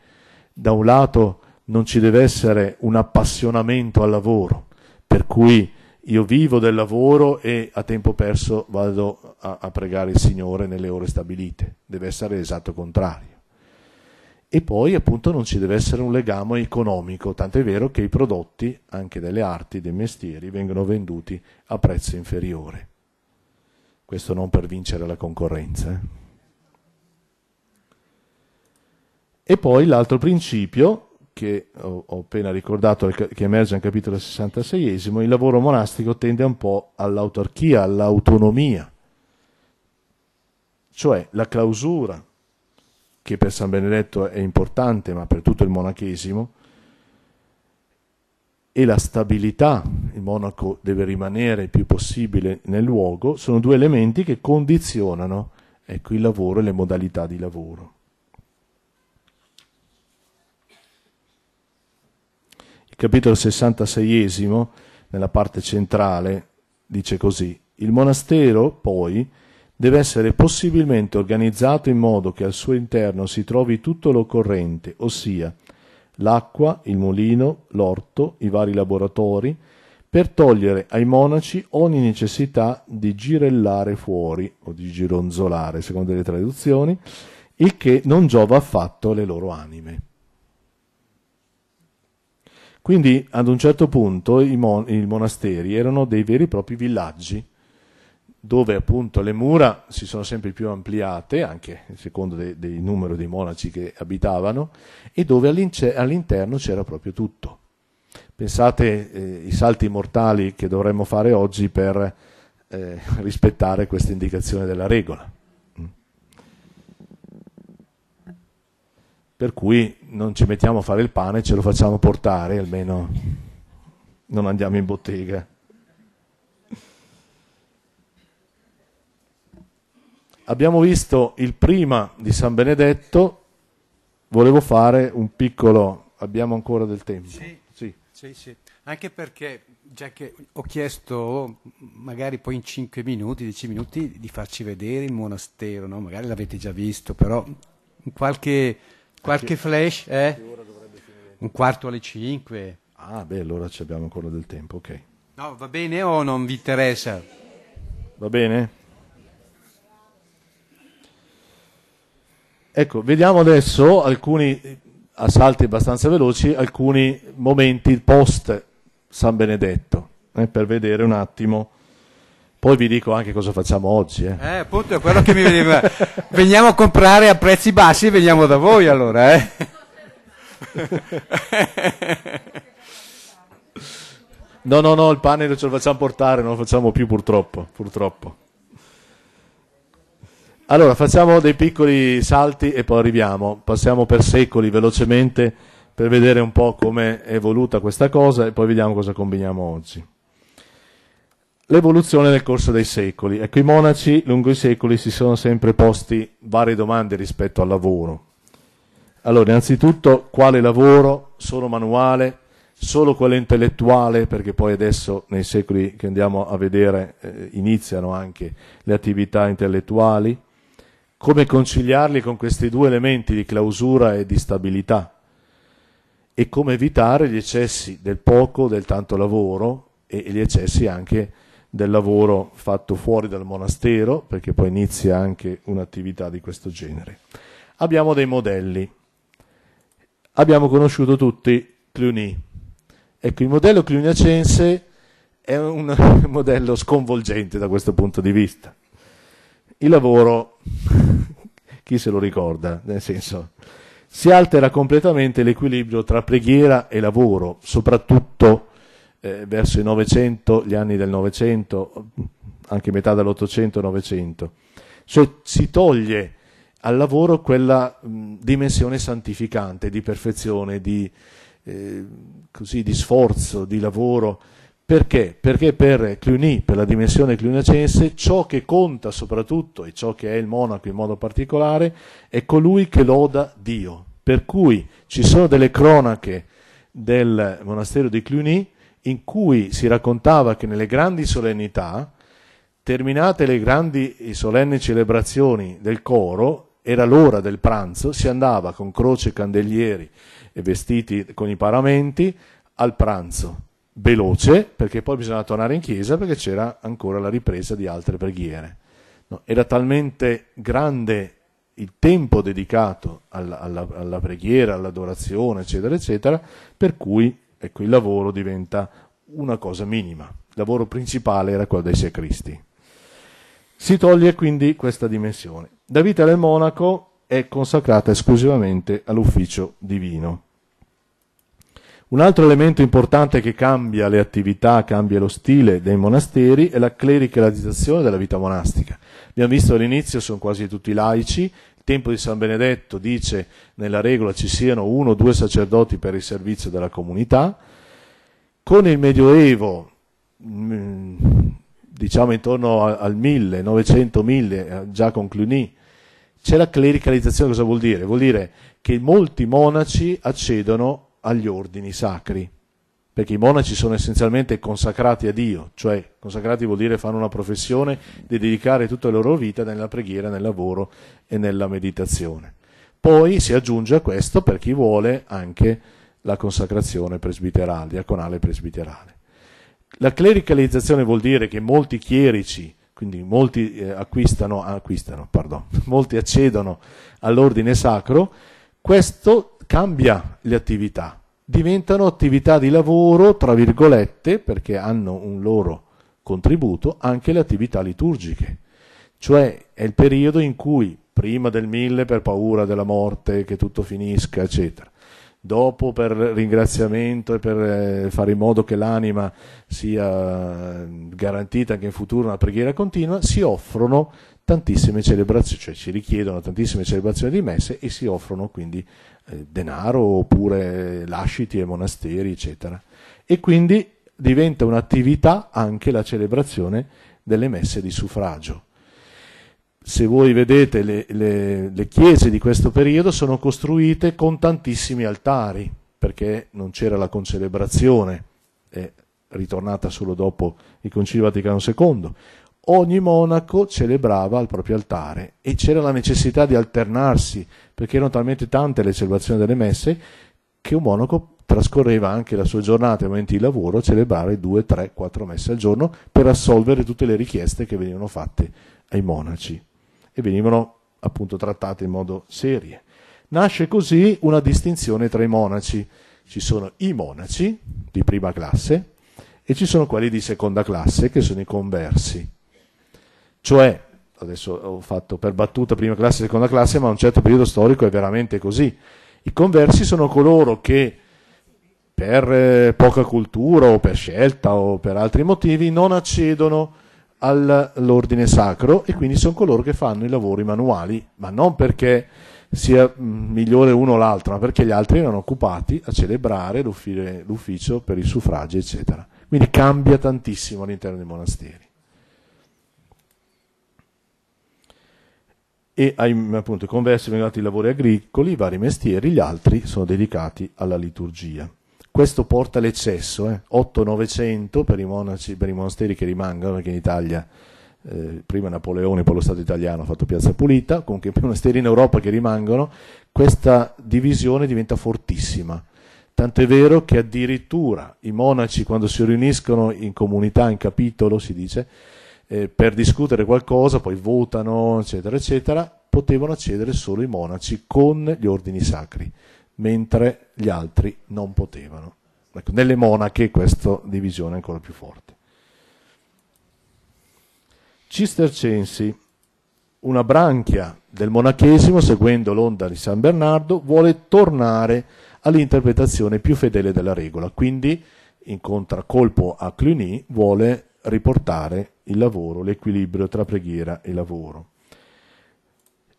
da un lato non ci deve essere un appassionamento al lavoro, per cui io vivo del lavoro e a tempo perso vado a, a pregare il Signore nelle ore stabilite, deve essere l'esatto contrario. E poi appunto non ci deve essere un legame economico, tanto è vero che i prodotti, anche delle arti, dei mestieri, vengono venduti a prezzo inferiore. Questo non per vincere la concorrenza. Eh? E poi l'altro principio che ho, appena ricordato, che emerge nel capitolo 66, il lavoro monastico tende un po' all'autarchia, all'autonomia, cioè la clausura che per San Benedetto è importante, ma per tutto il monachesimo, e la stabilità, il monaco deve rimanere il più possibile nel luogo, sono due elementi che condizionano ecco, il lavoro e le modalità di lavoro. Capitolo 66, nella parte centrale, dice così, il monastero poi deve essere possibilmente organizzato in modo che al suo interno si trovi tutto l'occorrente, ossia l'acqua, il mulino, l'orto, i vari laboratori, per togliere ai monaci ogni necessità di girellare fuori o di gironzolare, secondo le traduzioni, il che non giova affatto alle loro anime. Quindi ad un certo punto i, mon- i monasteri erano dei veri e propri villaggi dove appunto le mura si sono sempre più ampliate, anche secondo dei, dei numero dei monaci che abitavano, e dove all'interno c'era proprio tutto. Pensate eh, i salti mortali che dovremmo fare oggi per eh, rispettare questa indicazione della regola. Mm. Per cui non ci mettiamo a fare il pane, ce lo facciamo portare, almeno non andiamo in bottega. abbiamo visto il prima di San Benedetto, volevo fare un piccolo, abbiamo ancora del tempo. Sì, sì, sì, sì. anche perché già che ho chiesto magari poi in 5 minuti, 10 minuti di farci vedere il monastero, no? magari l'avete già visto, però qualche, qualche flash, eh? un quarto alle 5. Ah, beh, allora abbiamo ancora del tempo, ok. No, va bene o non vi interessa? Va bene? Ecco, vediamo adesso alcuni a salti abbastanza veloci, alcuni momenti post San Benedetto, eh, per vedere un attimo. Poi vi dico anche cosa facciamo oggi. Eh, eh appunto, è quello che mi veniva. veniamo a comprare a prezzi bassi e veniamo da voi allora, eh. No, no, no, il pane ce lo facciamo portare, non lo facciamo più purtroppo, purtroppo. Allora, facciamo dei piccoli salti e poi arriviamo. Passiamo per secoli velocemente per vedere un po' come è evoluta questa cosa e poi vediamo cosa combiniamo oggi. L'evoluzione nel corso dei secoli. Ecco, i monaci lungo i secoli si sono sempre posti varie domande rispetto al lavoro. Allora, innanzitutto, quale lavoro? Solo manuale? Solo quello intellettuale? Perché poi adesso, nei secoli che andiamo a vedere, eh, iniziano anche le attività intellettuali come conciliarli con questi due elementi di clausura e di stabilità e come evitare gli eccessi del poco, del tanto lavoro e gli eccessi anche del lavoro fatto fuori dal monastero, perché poi inizia anche un'attività di questo genere. Abbiamo dei modelli. Abbiamo conosciuto tutti Cluny. Ecco, il modello cluniacense è un modello sconvolgente da questo punto di vista il lavoro, chi se lo ricorda, nel senso, si altera completamente l'equilibrio tra preghiera e lavoro, soprattutto eh, verso i 900, gli anni del Novecento, anche metà dell'Ottocento Novecento. Cioè si toglie al lavoro quella mh, dimensione santificante, di perfezione, di, eh, così, di sforzo, di lavoro perché? Perché per Cluny, per la dimensione cluniacense, ciò che conta soprattutto, e ciò che è il monaco in modo particolare, è colui che loda Dio. Per cui ci sono delle cronache del monastero di Cluny in cui si raccontava che nelle grandi solennità, terminate le grandi e solenni celebrazioni del coro, era l'ora del pranzo, si andava con croce candelieri e vestiti con i paramenti al pranzo veloce perché poi bisognava tornare in chiesa perché c'era ancora la ripresa di altre preghiere. No, era talmente grande il tempo dedicato alla, alla, alla, preghiera, all'adorazione, eccetera, eccetera, per cui ecco, il lavoro diventa una cosa minima. Il lavoro principale era quello dei secristi. Si toglie quindi questa dimensione. La vita del monaco è consacrata esclusivamente all'ufficio divino. Un altro elemento importante che cambia le attività, cambia lo stile dei monasteri è la clericalizzazione della vita monastica. Abbiamo visto all'inizio sono quasi tutti laici, tempo di San Benedetto dice nella regola ci siano uno o due sacerdoti per il servizio della comunità. Con il Medioevo, mm, diciamo intorno al 1000, 900-1000, eh, già con Cluny, c'è la clericalizzazione. Cosa vuol dire? Vuol dire che molti monaci accedono agli ordini sacri perché i monaci sono essenzialmente consacrati a Dio, cioè consacrati vuol dire fanno una professione di dedicare tutta la loro vita nella preghiera, nel lavoro e nella meditazione. Poi si aggiunge a questo, per chi vuole, anche la consacrazione presbiterale, diaconale presbiterale. La clericalizzazione vuol dire che molti chierici, quindi molti eh, acquistano, acquistano pardon, molti accedono all'ordine sacro, questo cambia le attività diventano attività di lavoro, tra virgolette, perché hanno un loro contributo, anche le attività liturgiche. Cioè è il periodo in cui, prima del mille per paura della morte, che tutto finisca, eccetera, dopo per ringraziamento e per eh, fare in modo che l'anima sia garantita anche in futuro una preghiera continua, si offrono tantissime celebrazioni, cioè ci richiedono tantissime celebrazioni di messe e si offrono quindi eh, denaro oppure lasciti ai monasteri, eccetera. E quindi diventa un'attività anche la celebrazione delle messe di suffragio. Se voi vedete le, le, le chiese di questo periodo sono costruite con tantissimi altari, perché non c'era la concelebrazione, è ritornata solo dopo il Concilio Vaticano II ogni monaco celebrava al proprio altare e c'era la necessità di alternarsi, perché erano talmente tante le celebrazioni delle messe che un monaco trascorreva anche la sua giornata e momenti di lavoro a celebrare due, tre, quattro messe al giorno per assolvere tutte le richieste che venivano fatte ai monaci e venivano appunto trattate in modo serio. Nasce così una distinzione tra i monaci. Ci sono i monaci di prima classe e ci sono quelli di seconda classe che sono i conversi. Cioè, adesso ho fatto per battuta prima classe e seconda classe, ma a un certo periodo storico è veramente così. I conversi sono coloro che per eh, poca cultura o per scelta o per altri motivi non accedono all'ordine sacro e quindi sono coloro che fanno i lavori manuali, ma non perché sia mm, migliore uno o l'altro, ma perché gli altri erano occupati a celebrare l'ufficio per i suffragi, eccetera. Quindi cambia tantissimo all'interno dei monasteri. E ai appunto, conversi vengono dati i lavori agricoli, i vari mestieri, gli altri sono dedicati alla liturgia. Questo porta all'eccesso, eh? 8-900 per per i monasteri che rimangono, perché in Italia eh, prima Napoleone, poi lo Stato italiano ha fatto piazza pulita, comunque i monasteri in Europa che rimangono, questa divisione diventa fortissima. Tanto è vero che addirittura i monaci quando si riuniscono in comunità, in capitolo, si dice, eh, per discutere qualcosa, poi votano, eccetera, eccetera, potevano accedere solo i monaci con gli ordini sacri, mentre gli altri non potevano. Ecco, nelle monache questa divisione è ancora più forte. Cistercensi, una branchia del monachesimo, seguendo l'onda di San Bernardo, vuole tornare all'interpretazione più fedele della regola, quindi in contraccolpo a Cluny vuole riportare il lavoro, l'equilibrio tra preghiera e lavoro.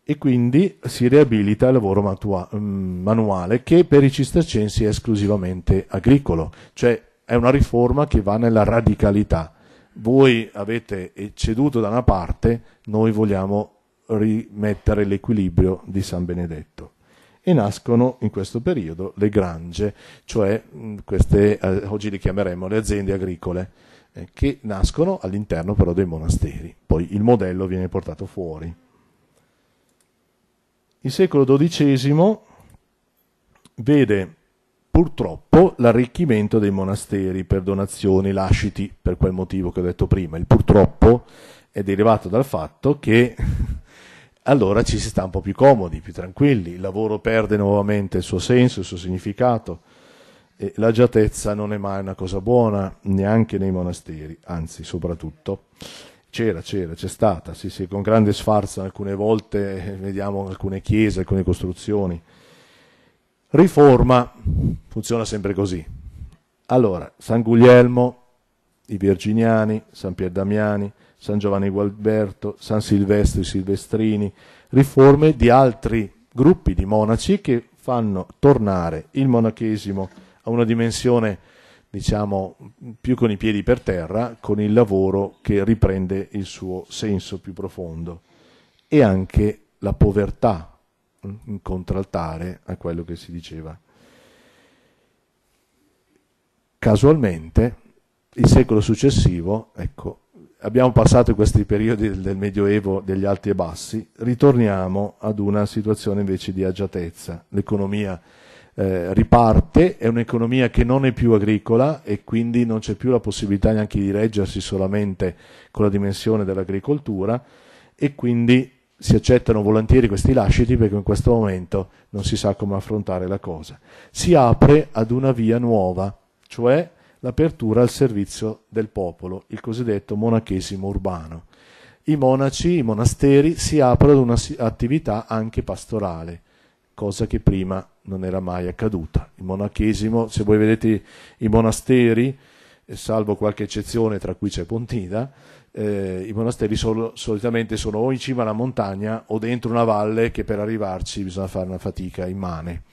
E quindi si riabilita il lavoro matua- mm, manuale che per i cistercensi è esclusivamente agricolo, cioè è una riforma che va nella radicalità. Voi avete ceduto da una parte, noi vogliamo rimettere l'equilibrio di San Benedetto. E nascono in questo periodo le grange, cioè mm, queste, eh, oggi le chiameremo le aziende agricole che nascono all'interno però dei monasteri. Poi il modello viene portato fuori. Il secolo XII vede purtroppo l'arricchimento dei monasteri per donazioni, lasciti, per quel motivo che ho detto prima. Il purtroppo è derivato dal fatto che allora ci si sta un po' più comodi, più tranquilli, il lavoro perde nuovamente il suo senso, il suo significato e l'agiatezza non è mai una cosa buona neanche nei monasteri, anzi soprattutto. C'era, c'era, c'è stata, sì, sì, con grande sfarzo alcune volte eh, vediamo alcune chiese, alcune costruzioni. Riforma funziona sempre così. Allora, San Guglielmo, i Virginiani, San Pier Damiani, San Giovanni Gualberto, San Silvestro, i Silvestrini, riforme di altri gruppi di monaci che fanno tornare il monachesimo a una dimensione diciamo più con i piedi per terra, con il lavoro che riprende il suo senso più profondo e anche la povertà mm, in contraltare a quello che si diceva. Casualmente, il secolo successivo, ecco, abbiamo passato questi periodi del, del Medioevo degli alti e bassi, ritorniamo ad una situazione invece di agiatezza. L'economia eh, riparte, è un'economia che non è più agricola e quindi non c'è più la possibilità neanche di reggersi solamente con la dimensione dell'agricoltura e quindi si accettano volentieri questi lasciti perché in questo momento non si sa come affrontare la cosa. Si apre ad una via nuova, cioè l'apertura al servizio del popolo, il cosiddetto monachesimo urbano. I monaci, i monasteri si aprono ad un'attività anche pastorale, cosa che prima non era mai accaduta. Il monachesimo, se voi vedete i monasteri, salvo qualche eccezione tra cui c'è Pontida, eh, i monasteri solo, solitamente sono o in cima alla montagna o dentro una valle che per arrivarci bisogna fare una fatica immane.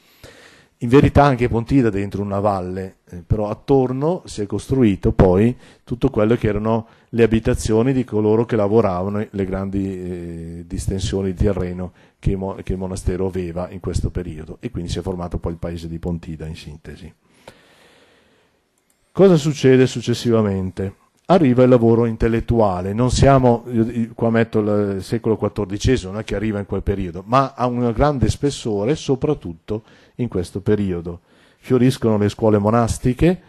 In verità anche Pontida dentro una valle, eh, però attorno si è costruito poi tutto quello che erano le abitazioni di coloro che lavoravano le grandi eh, distensioni di terreno che il, monastero aveva in questo periodo e quindi si è formato poi il paese di Pontida in sintesi. Cosa succede successivamente? Arriva il lavoro intellettuale, non siamo, qua metto il secolo XIV, non è che arriva in quel periodo, ma ha un grande spessore soprattutto in questo periodo. Fioriscono le scuole monastiche,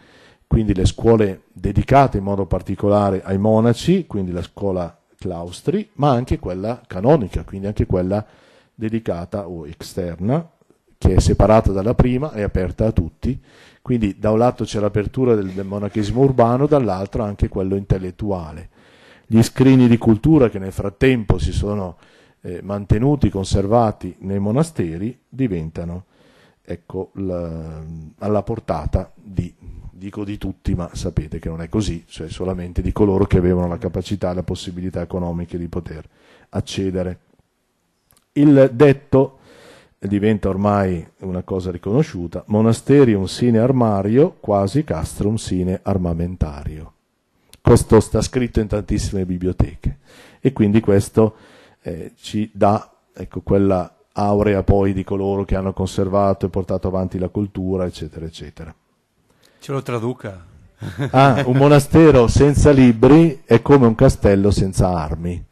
quindi le scuole dedicate in modo particolare ai monaci, quindi la scuola claustri, ma anche quella canonica, quindi anche quella dedicata o esterna, che è separata dalla prima e aperta a tutti. Quindi da un lato c'è l'apertura del, del monachesimo urbano, dall'altro anche quello intellettuale. Gli scrini di cultura che nel frattempo si sono eh, mantenuti, conservati nei monasteri, diventano ecco, la, alla portata di, dico di tutti, ma sapete che non è così, cioè solamente di coloro che avevano la capacità e la possibilità economiche di poter accedere. Il detto diventa ormai una cosa riconosciuta, monasterium sine armario, quasi castrum sine armamentario. Questo sta scritto in tantissime biblioteche e quindi questo eh, ci dà ecco, quella aurea poi di coloro che hanno conservato e portato avanti la cultura, eccetera, eccetera. Ce lo traduca. Ah, un monastero senza libri è come un castello senza armi.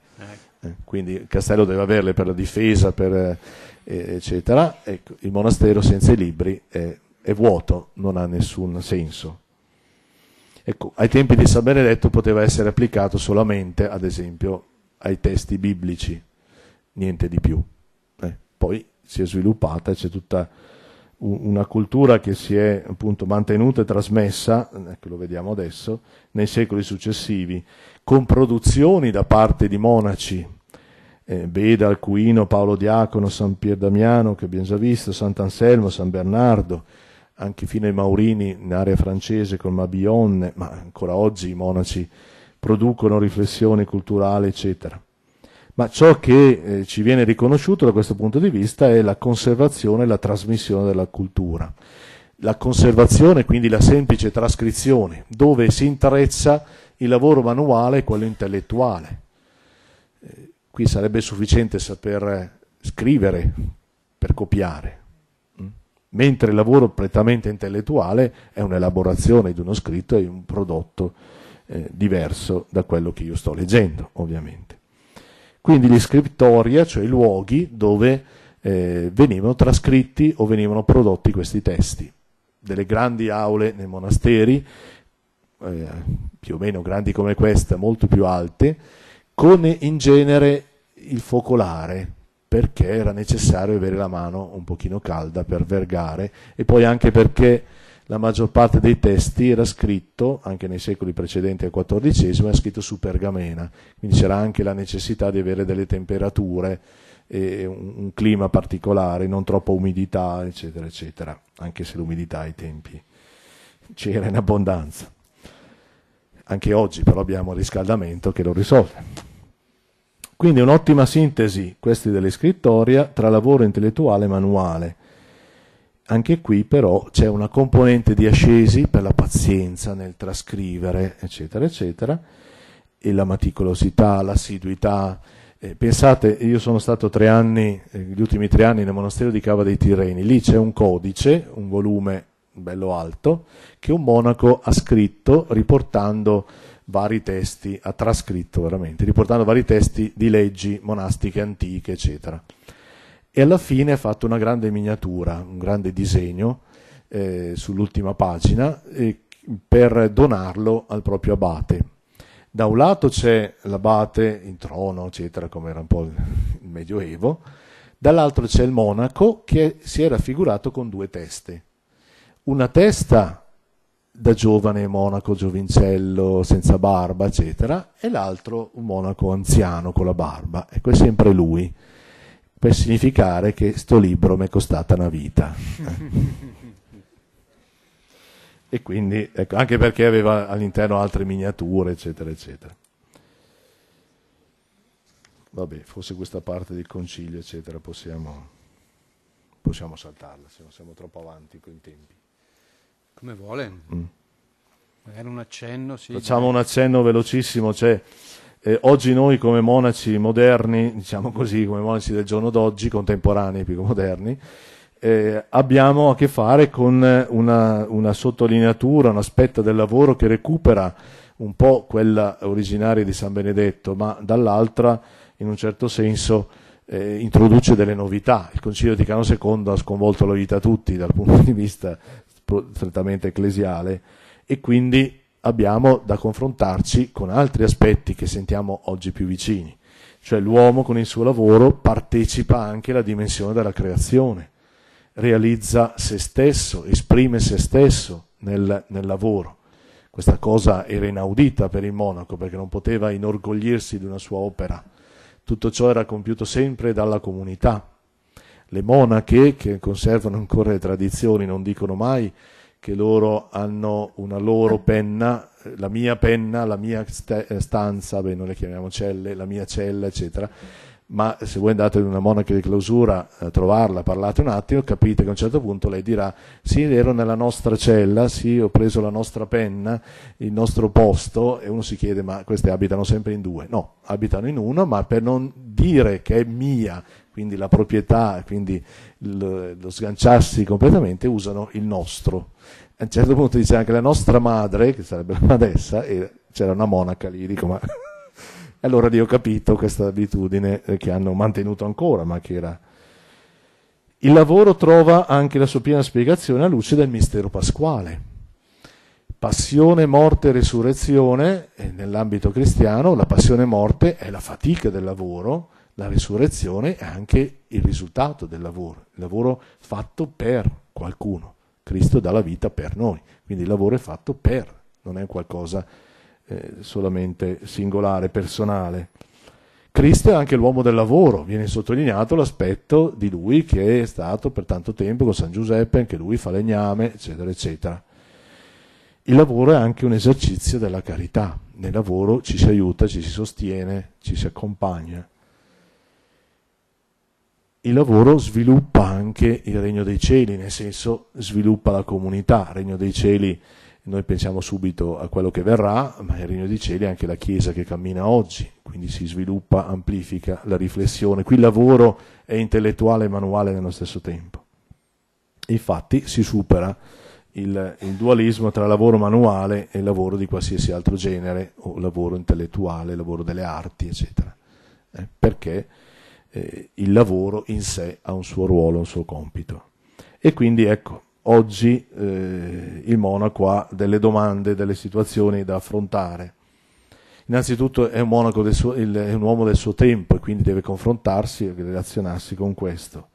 Eh, quindi il castello deve averle per la difesa, per, eh, eccetera. Ecco, il monastero senza i libri è, è, vuoto, non ha nessun senso. Ecco, ai tempi di San Benedetto poteva essere applicato solamente, ad esempio, ai testi biblici, niente di più poi si è sviluppata, c'è tutta una cultura che si è appunto mantenuta e trasmessa, ecco lo vediamo adesso, nei secoli successivi, con produzioni da parte di monaci, eh, Beda, Alcuino, Paolo Diacono, San Pier Damiano, che abbiamo già visto, Sant'Anselmo, San Bernardo, anche fino ai Maurini in area francese con Mabillon, ma ancora oggi i monaci producono riflessioni culturali, eccetera ma ciò che eh, ci viene riconosciuto da questo punto di vista è la conservazione e la trasmissione della cultura. La conservazione, quindi la semplice trascrizione, dove si intreccia il lavoro manuale e quello intellettuale. Eh, qui sarebbe sufficiente saper scrivere per copiare, mm? mentre il lavoro prettamente intellettuale è un'elaborazione di uno scritto e un prodotto eh, diverso da quello che io sto leggendo, ovviamente. Quindi gli scriptoria, cioè i luoghi dove eh, venivano trascritti o venivano prodotti questi testi. Delle grandi aule nei monasteri, eh, più o meno grandi come questa, molto più alte, con in genere il focolare, perché era necessario avere la mano un pochino calda per vergare e poi anche perché la maggior parte dei testi era scritto, anche nei secoli precedenti al XIV, era scritto su pergamena, quindi c'era anche la necessità di avere delle temperature e un, clima particolare, non troppa umidità, eccetera, eccetera, anche se l'umidità ai tempi c'era in abbondanza. Anche oggi però abbiamo il riscaldamento che lo risolve. Quindi un'ottima sintesi, questi dell'iscrittoria, tra lavoro intellettuale e manuale. Anche qui però c'è una componente di ascesi per la pazienza nel trascrivere, eccetera, eccetera, e la meticolosità, l'assiduità. Eh, pensate, io sono stato tre anni, eh, gli ultimi tre anni nel monastero di Cava dei Tirreni, lì c'è un codice, un volume bello alto, che un monaco ha scritto riportando vari testi, ha trascritto veramente, riportando vari testi di leggi monastiche antiche, eccetera. E alla fine ha fatto una grande miniatura, un grande disegno eh, sull'ultima pagina eh, per donarlo al proprio abate. Da un lato c'è l'abate in trono, eccetera, come era un po' il Medioevo, dall'altro c'è il monaco che si era figurato con due teste. Una testa da giovane monaco giovincello senza barba, eccetera, e l'altro un monaco anziano con la barba. Ecco, è sempre lui, per significare che sto libro mi è costata una vita. e quindi, ecco, anche perché aveva all'interno altre miniature, eccetera, eccetera. Vabbè, forse questa parte del concilio, eccetera, possiamo, possiamo saltarla, se non siamo troppo avanti con i tempi. Come vuole. Mm. Magari un accenno, sì. Facciamo un accenno velocissimo, cioè, eh, oggi noi come monaci moderni, diciamo così, come monaci del giorno d'oggi, contemporanei più che moderni, eh, abbiamo a che fare con una, una, sottolineatura, un aspetto del lavoro che recupera un po' quella originaria di San Benedetto, ma dall'altra, in un certo senso, eh, introduce delle novità. Il Concilio Vaticano II ha sconvolto la vita a tutti dal punto di vista strettamente ecclesiale e quindi abbiamo da confrontarci con altri aspetti che sentiamo oggi più vicini. Cioè l'uomo con il suo lavoro partecipa anche alla dimensione della creazione, realizza se stesso, esprime se stesso nel, nel lavoro. Questa cosa era inaudita per il monaco perché non poteva inorgoglirsi di una sua opera. Tutto ciò era compiuto sempre dalla comunità le monache che conservano ancora le tradizioni non dicono mai che loro hanno una loro penna, la mia penna, la mia stanza, beh, non le chiamiamo celle, la mia cella, eccetera. Ma se voi andate in una monaca di clausura a trovarla, parlate un attimo, capite che a un certo punto lei dirà: Sì, ero nella nostra cella, sì, ho preso la nostra penna, il nostro posto, e uno si chiede: Ma queste abitano sempre in due? No, abitano in uno, ma per non dire che è mia quindi la proprietà, quindi lo, lo sganciarsi completamente, usano il nostro. A un certo punto dice anche la nostra madre, che sarebbe la madessa, e c'era una monaca lì, dico ma... allora lì ho capito questa abitudine che hanno mantenuto ancora, ma che era... Il lavoro trova anche la sua piena spiegazione a luce del mistero pasquale. Passione, morte e resurrezione, nell'ambito cristiano, la passione morte è la fatica del lavoro, la risurrezione è anche il risultato del lavoro, il lavoro fatto per qualcuno. Cristo dà la vita per noi, quindi il lavoro è fatto per, non è qualcosa eh, solamente singolare, personale. Cristo è anche l'uomo del lavoro, viene sottolineato l'aspetto di lui che è stato per tanto tempo con San Giuseppe, anche lui fa legname, eccetera, eccetera. Il lavoro è anche un esercizio della carità, nel lavoro ci si aiuta, ci si sostiene, ci si accompagna il lavoro sviluppa anche il regno dei cieli, nel senso sviluppa la comunità. Il regno dei cieli, noi pensiamo subito a quello che verrà, ma il regno dei cieli è anche la Chiesa che cammina oggi, quindi si sviluppa, amplifica la riflessione. Qui il lavoro è intellettuale e manuale nello stesso tempo. Infatti si supera il, il dualismo tra lavoro manuale e lavoro di qualsiasi altro genere, o lavoro intellettuale, lavoro delle arti, eccetera. Eh, perché? Eh, il lavoro in sé ha un suo ruolo, un suo compito. E quindi ecco, oggi eh, il monaco ha delle domande, delle situazioni da affrontare. Innanzitutto è un, suo, il, è un uomo del suo tempo e quindi deve confrontarsi e relazionarsi con questo.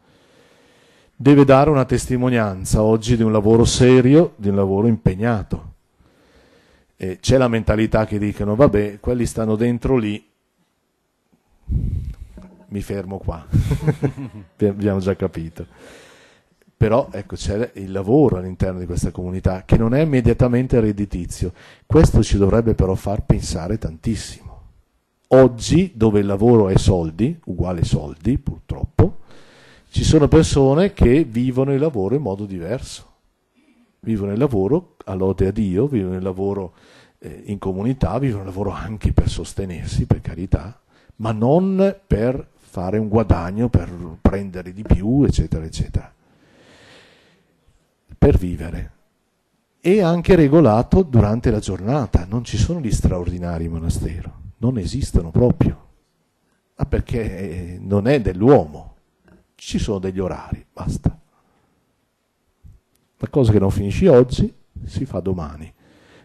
Deve dare una testimonianza oggi di un lavoro serio, di un lavoro impegnato. E c'è la mentalità che dicono, vabbè, quelli stanno dentro lì, mi fermo qua, abbiamo già capito. Però ecco, c'è il lavoro all'interno di questa comunità che non è immediatamente redditizio. Questo ci dovrebbe però far pensare tantissimo. oggi dove il lavoro è soldi, uguale soldi purtroppo, ci sono persone che vivono il lavoro in modo diverso. Vivono il lavoro a lode a Dio, vivono il lavoro eh, in comunità, vivono il lavoro anche per sostenersi, per carità, ma non per fare un guadagno, per prendere di più, eccetera, eccetera. Per vivere. E anche regolato durante la giornata, non ci sono gli straordinari in monastero, non esistono proprio, ma perché eh, non è dell'uomo, ci sono degli orari, basta. La cosa che non finisce oggi si fa domani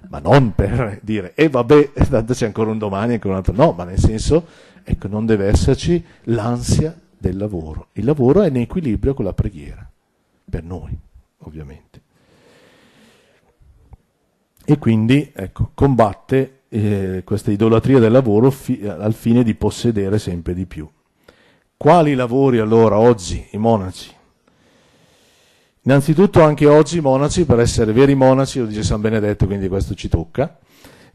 ma non per dire, e eh vabbè, c'è ancora un domani, ancora un altro, no, ma nel senso, ecco, non deve esserci l'ansia del lavoro. Il lavoro è in equilibrio con la preghiera, per noi, ovviamente. E quindi, ecco, combatte eh, questa idolatria del lavoro fi- al fine di possedere sempre di più. Quali lavori allora oggi i monaci Innanzitutto anche oggi i monaci, per essere veri monaci, lo dice San Benedetto, quindi questo ci tocca,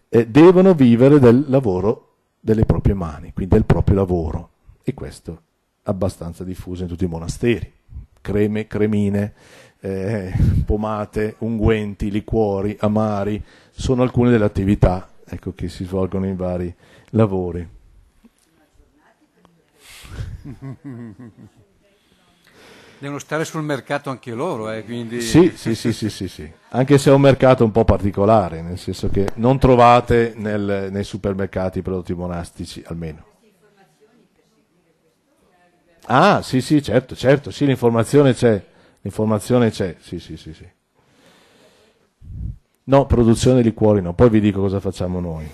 eh, devono vivere del lavoro delle proprie mani, quindi del proprio lavoro. E questo è abbastanza diffuso in tutti i monasteri. Creme, cremine, eh, pomate, unguenti, liquori, amari, sono alcune delle attività ecco, che si svolgono in vari lavori. Devono stare sul mercato anche loro, eh, quindi... Sì, sì, sì, sì, sì, sì, anche se è un mercato un po' particolare, nel senso che non trovate nel, nei supermercati i prodotti monastici, almeno. Ah, sì, sì, certo, certo, sì, l'informazione c'è, l'informazione c'è, sì, sì, sì, sì. No, produzione di cuori no, poi vi dico cosa facciamo noi.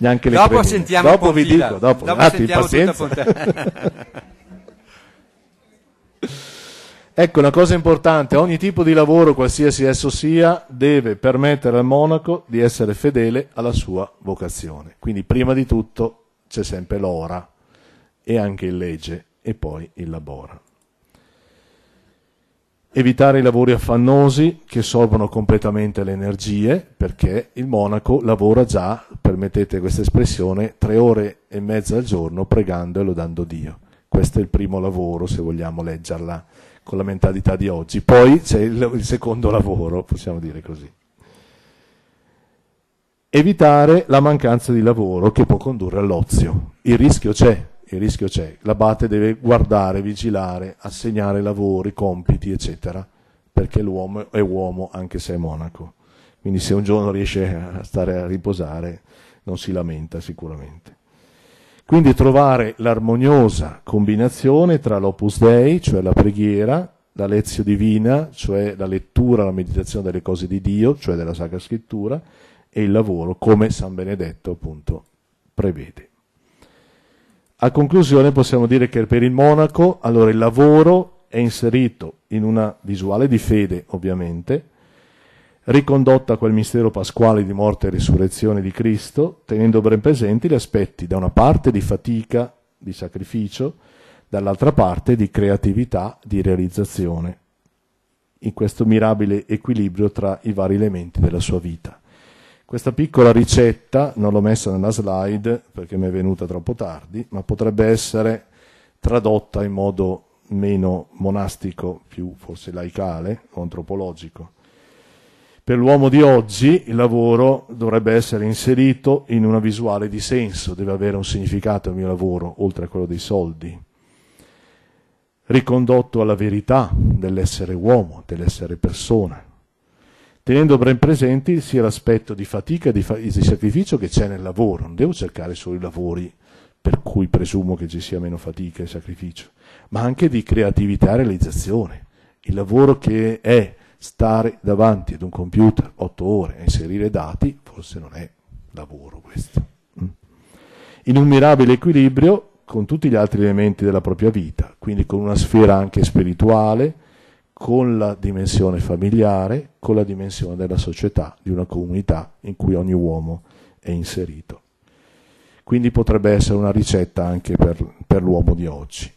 Neanche le dopo cremine. sentiamo dopo vi dico, dopo, dopo attimo, sentiamo pazienza. Ecco, una cosa importante, ogni tipo di lavoro, qualsiasi esso sia, deve permettere al monaco di essere fedele alla sua vocazione. Quindi prima di tutto c'è sempre l'ora e anche il legge e poi il labora. Evitare i lavori affannosi che solvono completamente le energie, perché il monaco lavora già, permettete questa espressione, tre ore e mezza al giorno pregando e lodando Dio. Questo è il primo lavoro, se vogliamo leggerla con la mentalità di oggi. Poi c'è il, il secondo lavoro, possiamo dire così. Evitare la mancanza di lavoro che può condurre all'ozio. Il rischio c'è, il rischio c'è. L'abate deve guardare, vigilare, assegnare lavori, compiti, eccetera, perché l'uomo è uomo anche se è monaco. Quindi se un giorno riesce a stare a riposare non si lamenta sicuramente. Quindi trovare l'armoniosa combinazione tra l'opus dei, cioè la preghiera, la lezio divina, cioè la lettura, la meditazione delle cose di Dio, cioè della Sacra Scrittura, e il lavoro, come San Benedetto appunto prevede. A conclusione possiamo dire che per il monaco, allora il lavoro è inserito in una visuale di fede, ovviamente, ricondotta a quel mistero pasquale di morte e risurrezione di Cristo, tenendo ben presenti gli aspetti da una parte di fatica, di sacrificio, dall'altra parte di creatività, di realizzazione, in questo mirabile equilibrio tra i vari elementi della sua vita. Questa piccola ricetta, non l'ho messa nella slide perché mi è venuta troppo tardi, ma potrebbe essere tradotta in modo meno monastico, più forse laicale o antropologico per l'uomo di oggi il lavoro dovrebbe essere inserito in una visuale di senso, deve avere un significato il mio lavoro, oltre a quello dei soldi. Ricondotto alla verità dell'essere uomo, dell'essere persona, tenendo ben presenti sia l'aspetto di fatica e di, fa- di sacrificio che c'è nel lavoro. Non devo cercare solo i lavori per cui presumo che ci sia meno fatica e sacrificio, ma anche di creatività e realizzazione. Il lavoro che è stare davanti ad un computer otto ore a inserire dati, forse non è lavoro questo. Mm. In un mirabile equilibrio con tutti gli altri elementi della propria vita, quindi con una sfera anche spirituale, con la dimensione familiare, con la dimensione della società, di una comunità in cui ogni uomo è inserito. Quindi potrebbe essere una ricetta anche per, per l'uomo di oggi.